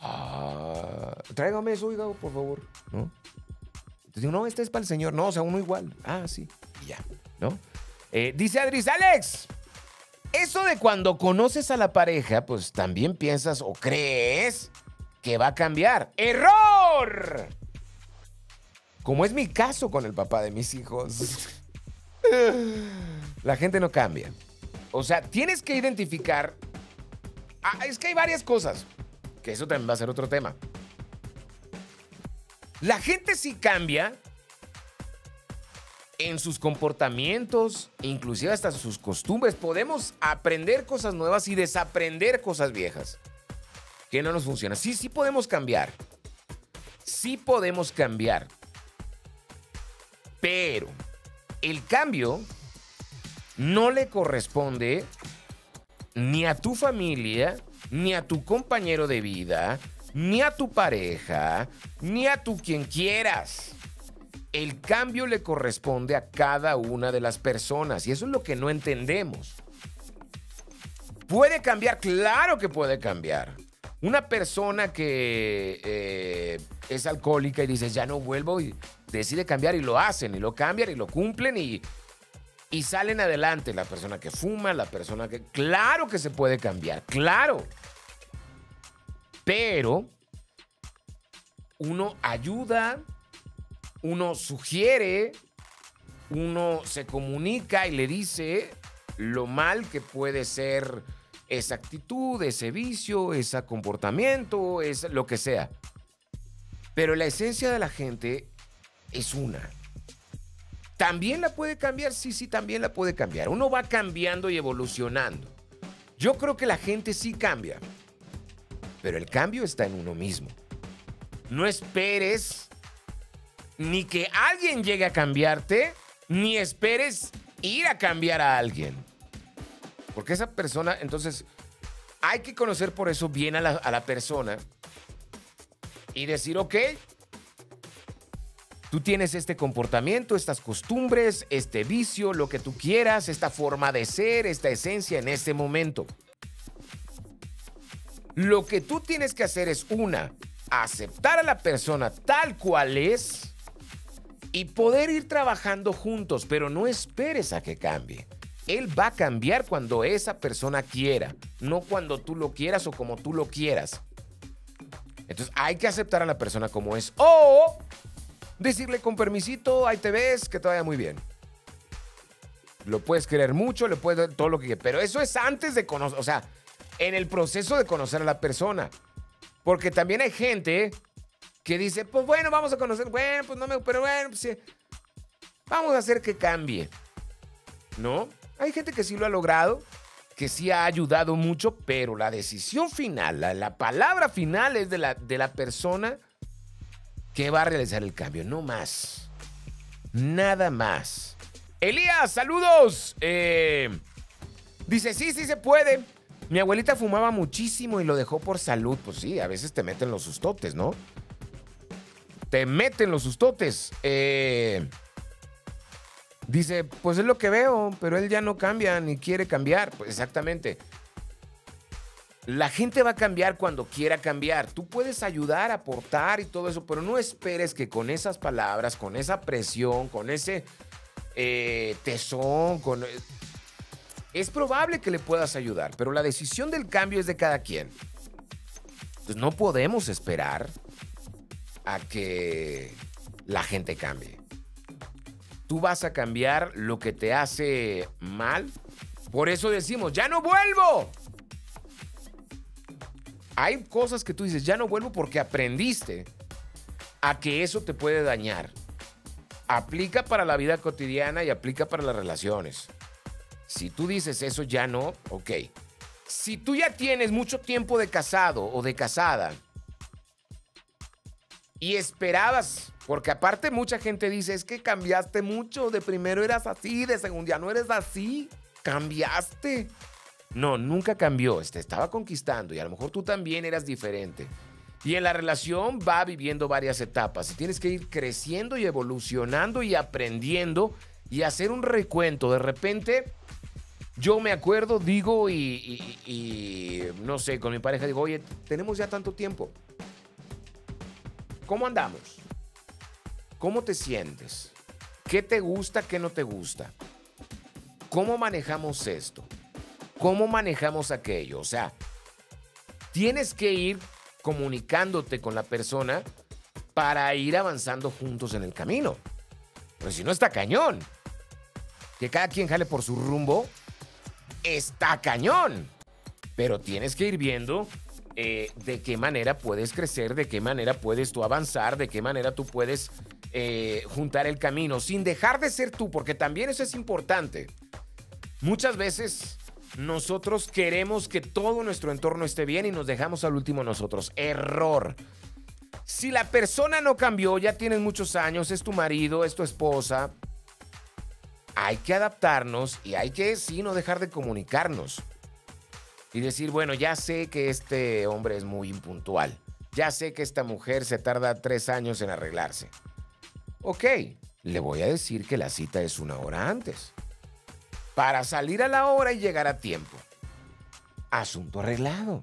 Ah, tráigame eso, oiga, por favor. ¿No? Entonces digo, no, este es para el señor. No, o sea, uno igual. Ah, sí. Y ya. ¿No? Eh, dice Adris, Alex. Eso de cuando conoces a la pareja, pues también piensas o crees que va a cambiar. ¡Error! Como es mi caso con el papá de mis hijos. La gente no cambia. O sea, tienes que identificar. Ah, es que hay varias cosas. Que eso también va a ser otro tema. La gente sí cambia en sus comportamientos, inclusive hasta sus costumbres. Podemos aprender cosas nuevas y desaprender cosas viejas que no nos funcionan. Sí, sí podemos cambiar. Sí podemos cambiar. Pero el cambio no le corresponde ni a tu familia, ni a tu compañero de vida, ni a tu pareja, ni a tu quien quieras. El cambio le corresponde a cada una de las personas y eso es lo que no entendemos. ¿Puede cambiar? Claro que puede cambiar. Una persona que eh, es alcohólica y dice, ya no vuelvo, y decide cambiar y lo hacen, y lo cambian y lo cumplen y, y salen adelante. La persona que fuma, la persona que... Claro que se puede cambiar, claro. Pero uno ayuda, uno sugiere, uno se comunica y le dice lo mal que puede ser esa actitud, ese vicio, ese comportamiento, es lo que sea. Pero la esencia de la gente es una. ¿También la puede cambiar? Sí, sí, también la puede cambiar. Uno va cambiando y evolucionando. Yo creo que la gente sí cambia. Pero el cambio está en uno mismo. No esperes ni que alguien llegue a cambiarte, ni esperes ir a cambiar a alguien. Porque esa persona, entonces, hay que conocer por eso bien a la, a la persona y decir, ok, tú tienes este comportamiento, estas costumbres, este vicio, lo que tú quieras, esta forma de ser, esta esencia en este momento. Lo que tú tienes que hacer es una, aceptar a la persona tal cual es y poder ir trabajando juntos, pero no esperes a que cambie. Él va a cambiar cuando esa persona quiera, no cuando tú lo quieras o como tú lo quieras. Entonces hay que aceptar a la persona como es o decirle con permisito, ahí te ves, que te vaya muy bien. Lo puedes querer mucho, le puedes todo lo que quieras, pero eso es antes de conocer, o sea, en el proceso de conocer a la persona. Porque también hay gente que dice, pues bueno, vamos a conocer, bueno, pues no me, pero bueno, pues vamos a hacer que cambie. ¿No? Hay gente que sí lo ha logrado, que sí ha ayudado mucho, pero la decisión final, la, la palabra final es de la, de la persona que va a realizar el cambio, no más. Nada más. Elías, saludos. Eh, dice, sí, sí se puede. Mi abuelita fumaba muchísimo y lo dejó por salud. Pues sí, a veces te meten los sustotes, ¿no? Te meten los sustotes. Eh, dice, pues es lo que veo, pero él ya no cambia ni quiere cambiar. Pues exactamente. La gente va a cambiar cuando quiera cambiar. Tú puedes ayudar, aportar y todo eso, pero no esperes que con esas palabras, con esa presión, con ese eh, tesón, con... Es probable que le puedas ayudar, pero la decisión del cambio es de cada quien. Entonces no podemos esperar a que la gente cambie. Tú vas a cambiar lo que te hace mal. Por eso decimos, ya no vuelvo. Hay cosas que tú dices, ya no vuelvo porque aprendiste a que eso te puede dañar. Aplica para la vida cotidiana y aplica para las relaciones. Si tú dices eso ya no, ok. Si tú ya tienes mucho tiempo de casado o de casada y esperabas, porque aparte mucha gente dice, es que cambiaste mucho, de primero eras así, de segundo ya no eres así, cambiaste. No, nunca cambió, te este, estaba conquistando y a lo mejor tú también eras diferente. Y en la relación va viviendo varias etapas y tienes que ir creciendo y evolucionando y aprendiendo y hacer un recuento. De repente, yo me acuerdo, digo y, no sé, con mi pareja digo, oye, tenemos ya tanto tiempo. ¿Cómo andamos? ¿Cómo te sientes? ¿Qué te gusta? ¿Qué no te gusta? ¿Cómo manejamos esto? ¿Cómo manejamos aquello? O sea, tienes que ir comunicándote con la persona para ir avanzando juntos en el camino. Pero si no está cañón. Que cada quien jale por su rumbo, está cañón. Pero tienes que ir viendo eh, de qué manera puedes crecer, de qué manera puedes tú avanzar, de qué manera tú puedes eh, juntar el camino, sin dejar de ser tú, porque también eso es importante. Muchas veces nosotros queremos que todo nuestro entorno esté bien y nos dejamos al último nosotros. Error. Si la persona no cambió, ya tienes muchos años, es tu marido, es tu esposa, hay que adaptarnos y hay que, sí, no dejar de comunicarnos. Y decir, bueno, ya sé que este hombre es muy impuntual. Ya sé que esta mujer se tarda tres años en arreglarse. Ok, le voy a decir que la cita es una hora antes para salir a la hora y llegar a tiempo. Asunto arreglado.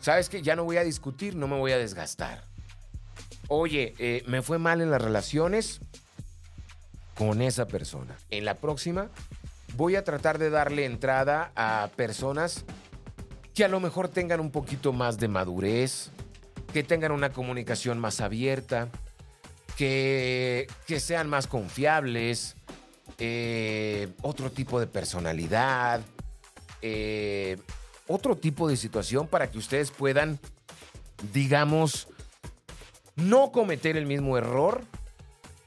¿Sabes que Ya no voy a discutir, no me voy a desgastar. Oye, eh, me fue mal en las relaciones con esa persona. En la próxima voy a tratar de darle entrada a personas que a lo mejor tengan un poquito más de madurez, que tengan una comunicación más abierta, que, que sean más confiables, eh, otro tipo de personalidad, eh, otro tipo de situación para que ustedes puedan, digamos, no cometer el mismo error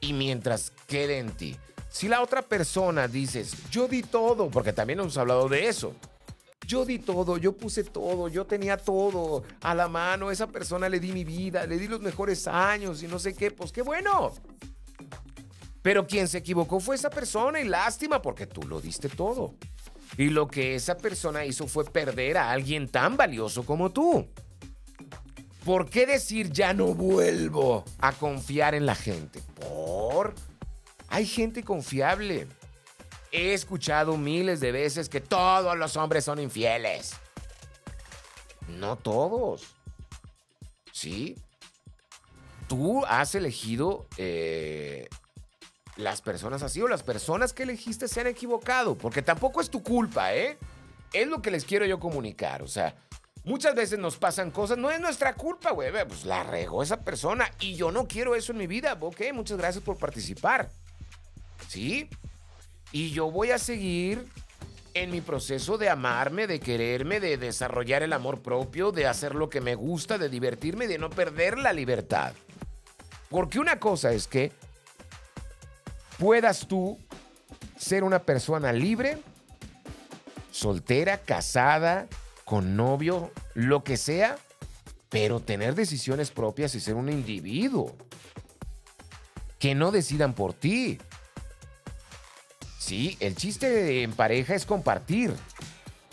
y mientras quede en ti. Si la otra persona dices, yo di todo, porque también hemos hablado de eso. Yo di todo, yo puse todo, yo tenía todo a la mano, esa persona le di mi vida, le di los mejores años y no sé qué, pues qué bueno. Pero quien se equivocó fue esa persona y lástima porque tú lo diste todo. Y lo que esa persona hizo fue perder a alguien tan valioso como tú. ¿Por qué decir ya no vuelvo a confiar en la gente? Por... Hay gente confiable. He escuchado miles de veces que todos los hombres son infieles. No todos. ¿Sí? Tú has elegido eh, las personas así o las personas que elegiste se han equivocado, porque tampoco es tu culpa, ¿eh? Es lo que les quiero yo comunicar, o sea, muchas veces nos pasan cosas, no es nuestra culpa, güey, pues la regó esa persona y yo no quiero eso en mi vida, ok, muchas gracias por participar, ¿sí? Y yo voy a seguir en mi proceso de amarme, de quererme, de desarrollar el amor propio, de hacer lo que me gusta, de divertirme, de no perder la libertad. Porque una cosa es que puedas tú ser una persona libre, soltera, casada, con novio, lo que sea, pero tener decisiones propias y ser un individuo. Que no decidan por ti. Sí, el chiste en pareja es compartir.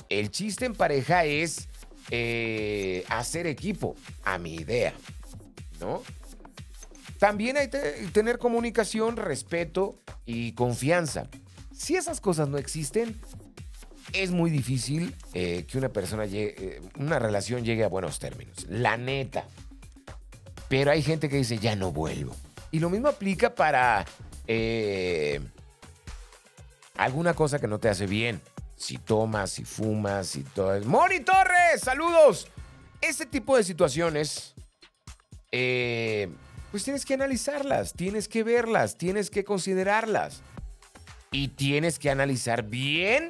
El chiste en pareja es eh, hacer equipo, a mi idea, ¿no? También hay que tener comunicación, respeto y confianza. Si esas cosas no existen, es muy difícil eh, que una persona llegue, eh, una relación llegue a buenos términos. La neta. Pero hay gente que dice, ya no vuelvo. Y lo mismo aplica para eh, alguna cosa que no te hace bien. Si tomas, si fumas, si todo. ¡Moni Torres! ¡Saludos! Este tipo de situaciones pues tienes que analizarlas, tienes que verlas, tienes que considerarlas. Y tienes que analizar bien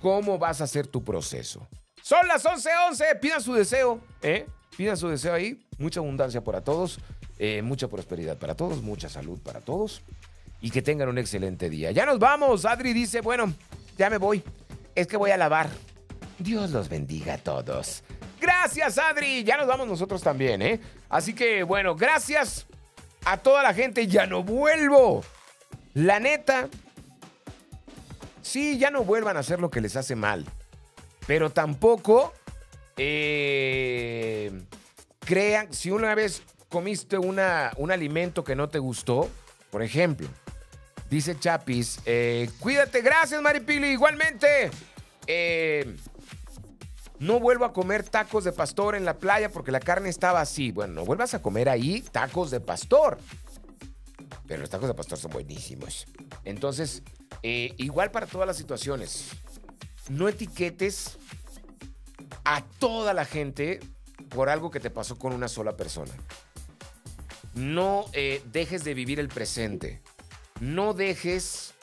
cómo vas a hacer tu proceso. Son las 11:11, pidan su deseo, ¿eh? Pidan su deseo ahí. Mucha abundancia para todos, eh, mucha prosperidad para todos, mucha salud para todos. y que tengan un excelente día. Ya nos vamos. Adri dice, bueno, ya me voy. Es que voy a lavar. Dios los bendiga a todos. Gracias, Adri. Ya nos vamos nosotros también, ¿eh? Así que, bueno, gracias a toda la gente. Ya no vuelvo. La neta, sí, ya no vuelvan a hacer lo que les hace mal. Pero tampoco eh, crean, si una vez comiste una, un alimento que no te gustó, por ejemplo, dice Chapis, eh, cuídate, gracias Maripili, igualmente. Eh, no vuelvo a comer tacos de pastor en la playa porque la carne estaba así. Bueno, no vuelvas a comer ahí tacos de pastor. Pero los tacos de pastor son buenísimos. Entonces, eh, igual para todas las situaciones. No etiquetes a toda la gente por algo que te pasó con una sola persona. No eh, dejes de vivir el presente. No dejes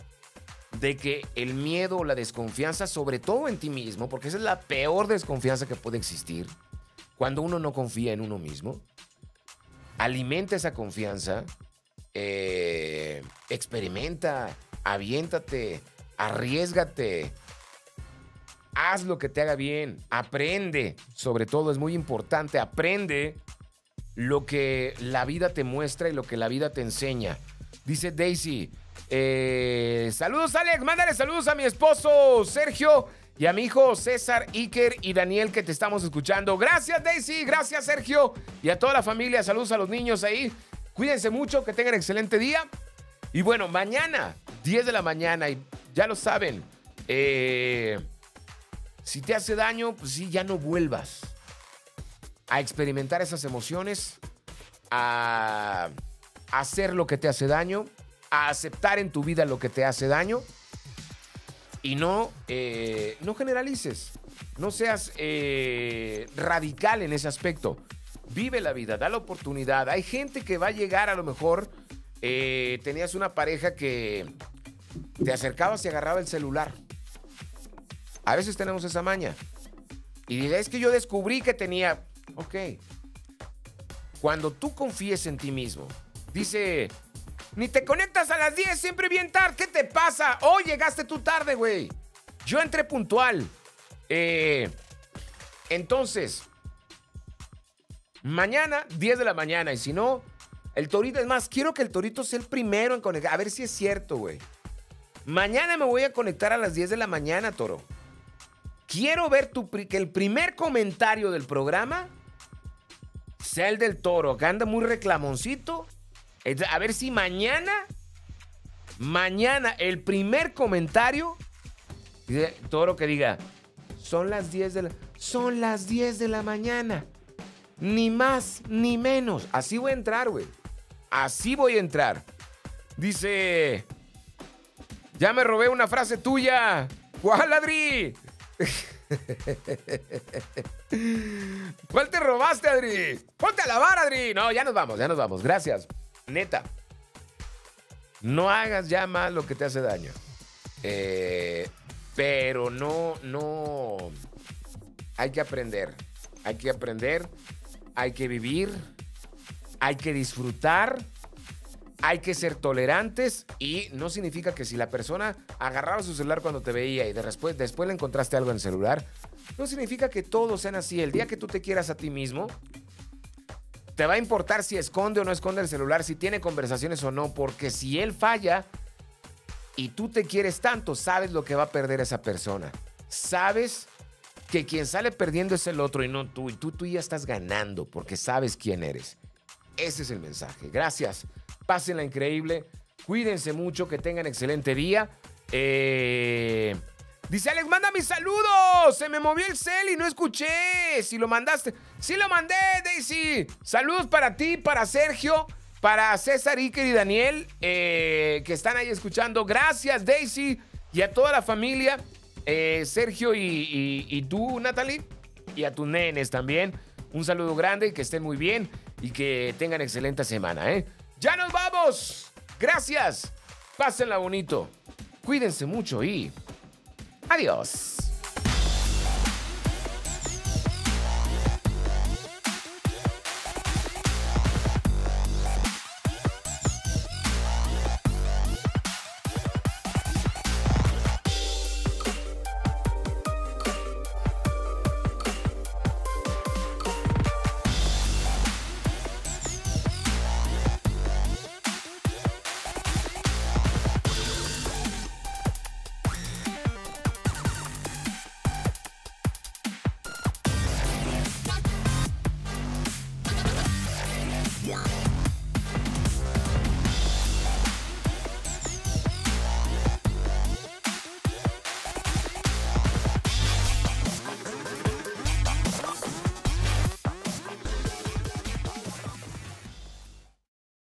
de que el miedo o la desconfianza, sobre todo en ti mismo, porque esa es la peor desconfianza que puede existir, cuando uno no confía en uno mismo, alimenta esa confianza, eh, experimenta, aviéntate, arriesgate, haz lo que te haga bien, aprende, sobre todo es muy importante, aprende lo que la vida te muestra y lo que la vida te enseña. Dice Daisy, eh, saludos Alex, mándale saludos a mi esposo Sergio y a mi hijo César, Iker y Daniel que te estamos escuchando. Gracias Daisy, gracias Sergio y a toda la familia, saludos a los niños ahí. Cuídense mucho, que tengan excelente día. Y bueno, mañana, 10 de la mañana, y ya lo saben, eh, si te hace daño, pues sí, ya no vuelvas a experimentar esas emociones, a hacer lo que te hace daño, a aceptar en tu vida lo que te hace daño y no, eh, no generalices, no seas eh, radical en ese aspecto. Vive la vida, da la oportunidad. Hay gente que va a llegar a lo mejor, eh, tenías una pareja que te acercabas y agarraba el celular. A veces tenemos esa maña. Y es que yo descubrí que tenía, ok, cuando tú confíes en ti mismo, dice ni te conectas a las 10, siempre bien tarde. ¿Qué te pasa? Hoy llegaste tú tarde, güey. Yo entré puntual. Eh, entonces, mañana, 10 de la mañana. Y si no, el torito, es más, quiero que el torito sea el primero en conectar. A ver si es cierto, güey. Mañana me voy a conectar a las 10 de la mañana, toro. Quiero ver que el primer comentario del programa sea el del toro, que anda muy reclamoncito a ver si mañana, mañana, el primer comentario, todo lo que diga, son las 10 de la, son las 10 de la mañana. Ni más ni menos. Así voy a entrar, güey. Así voy a entrar. Dice, ya me robé una frase tuya. ¿Cuál, Adri? ¿Cuál te robaste, Adri? Ponte a lavar, Adri. No, ya nos vamos, ya nos vamos. Gracias neta, no hagas ya más lo que te hace daño. Eh, pero no, no. Hay que aprender. Hay que aprender. Hay que vivir. Hay que disfrutar. Hay que ser tolerantes. Y no significa que si la persona agarraba su celular cuando te veía y después, después le encontraste algo en el celular, no significa que todos sean así. El día que tú te quieras a ti mismo, te va a importar si esconde o no esconde el celular, si tiene conversaciones o no, porque si él falla y tú te quieres tanto, sabes lo que va a perder esa persona. Sabes que quien sale perdiendo es el otro y no tú, y tú, tú ya estás ganando porque sabes quién eres. Ese es el mensaje. Gracias. Pásenla increíble. Cuídense mucho, que tengan excelente día. Eh... Dice Alex, manda mis saludos. Se me movió el cel y no escuché. Si lo mandaste. Sí lo mandé, Daisy. Saludos para ti, para Sergio, para César, Iker y Daniel, eh, que están ahí escuchando. Gracias, Daisy, y a toda la familia. Eh, Sergio y, tú, Natalie, y a tus nenes también. Un saludo grande, que estén muy bien y que tengan excelente semana. ¿eh? Ya nos vamos. Gracias. Pásenla bonito. Cuídense mucho y... Adiós.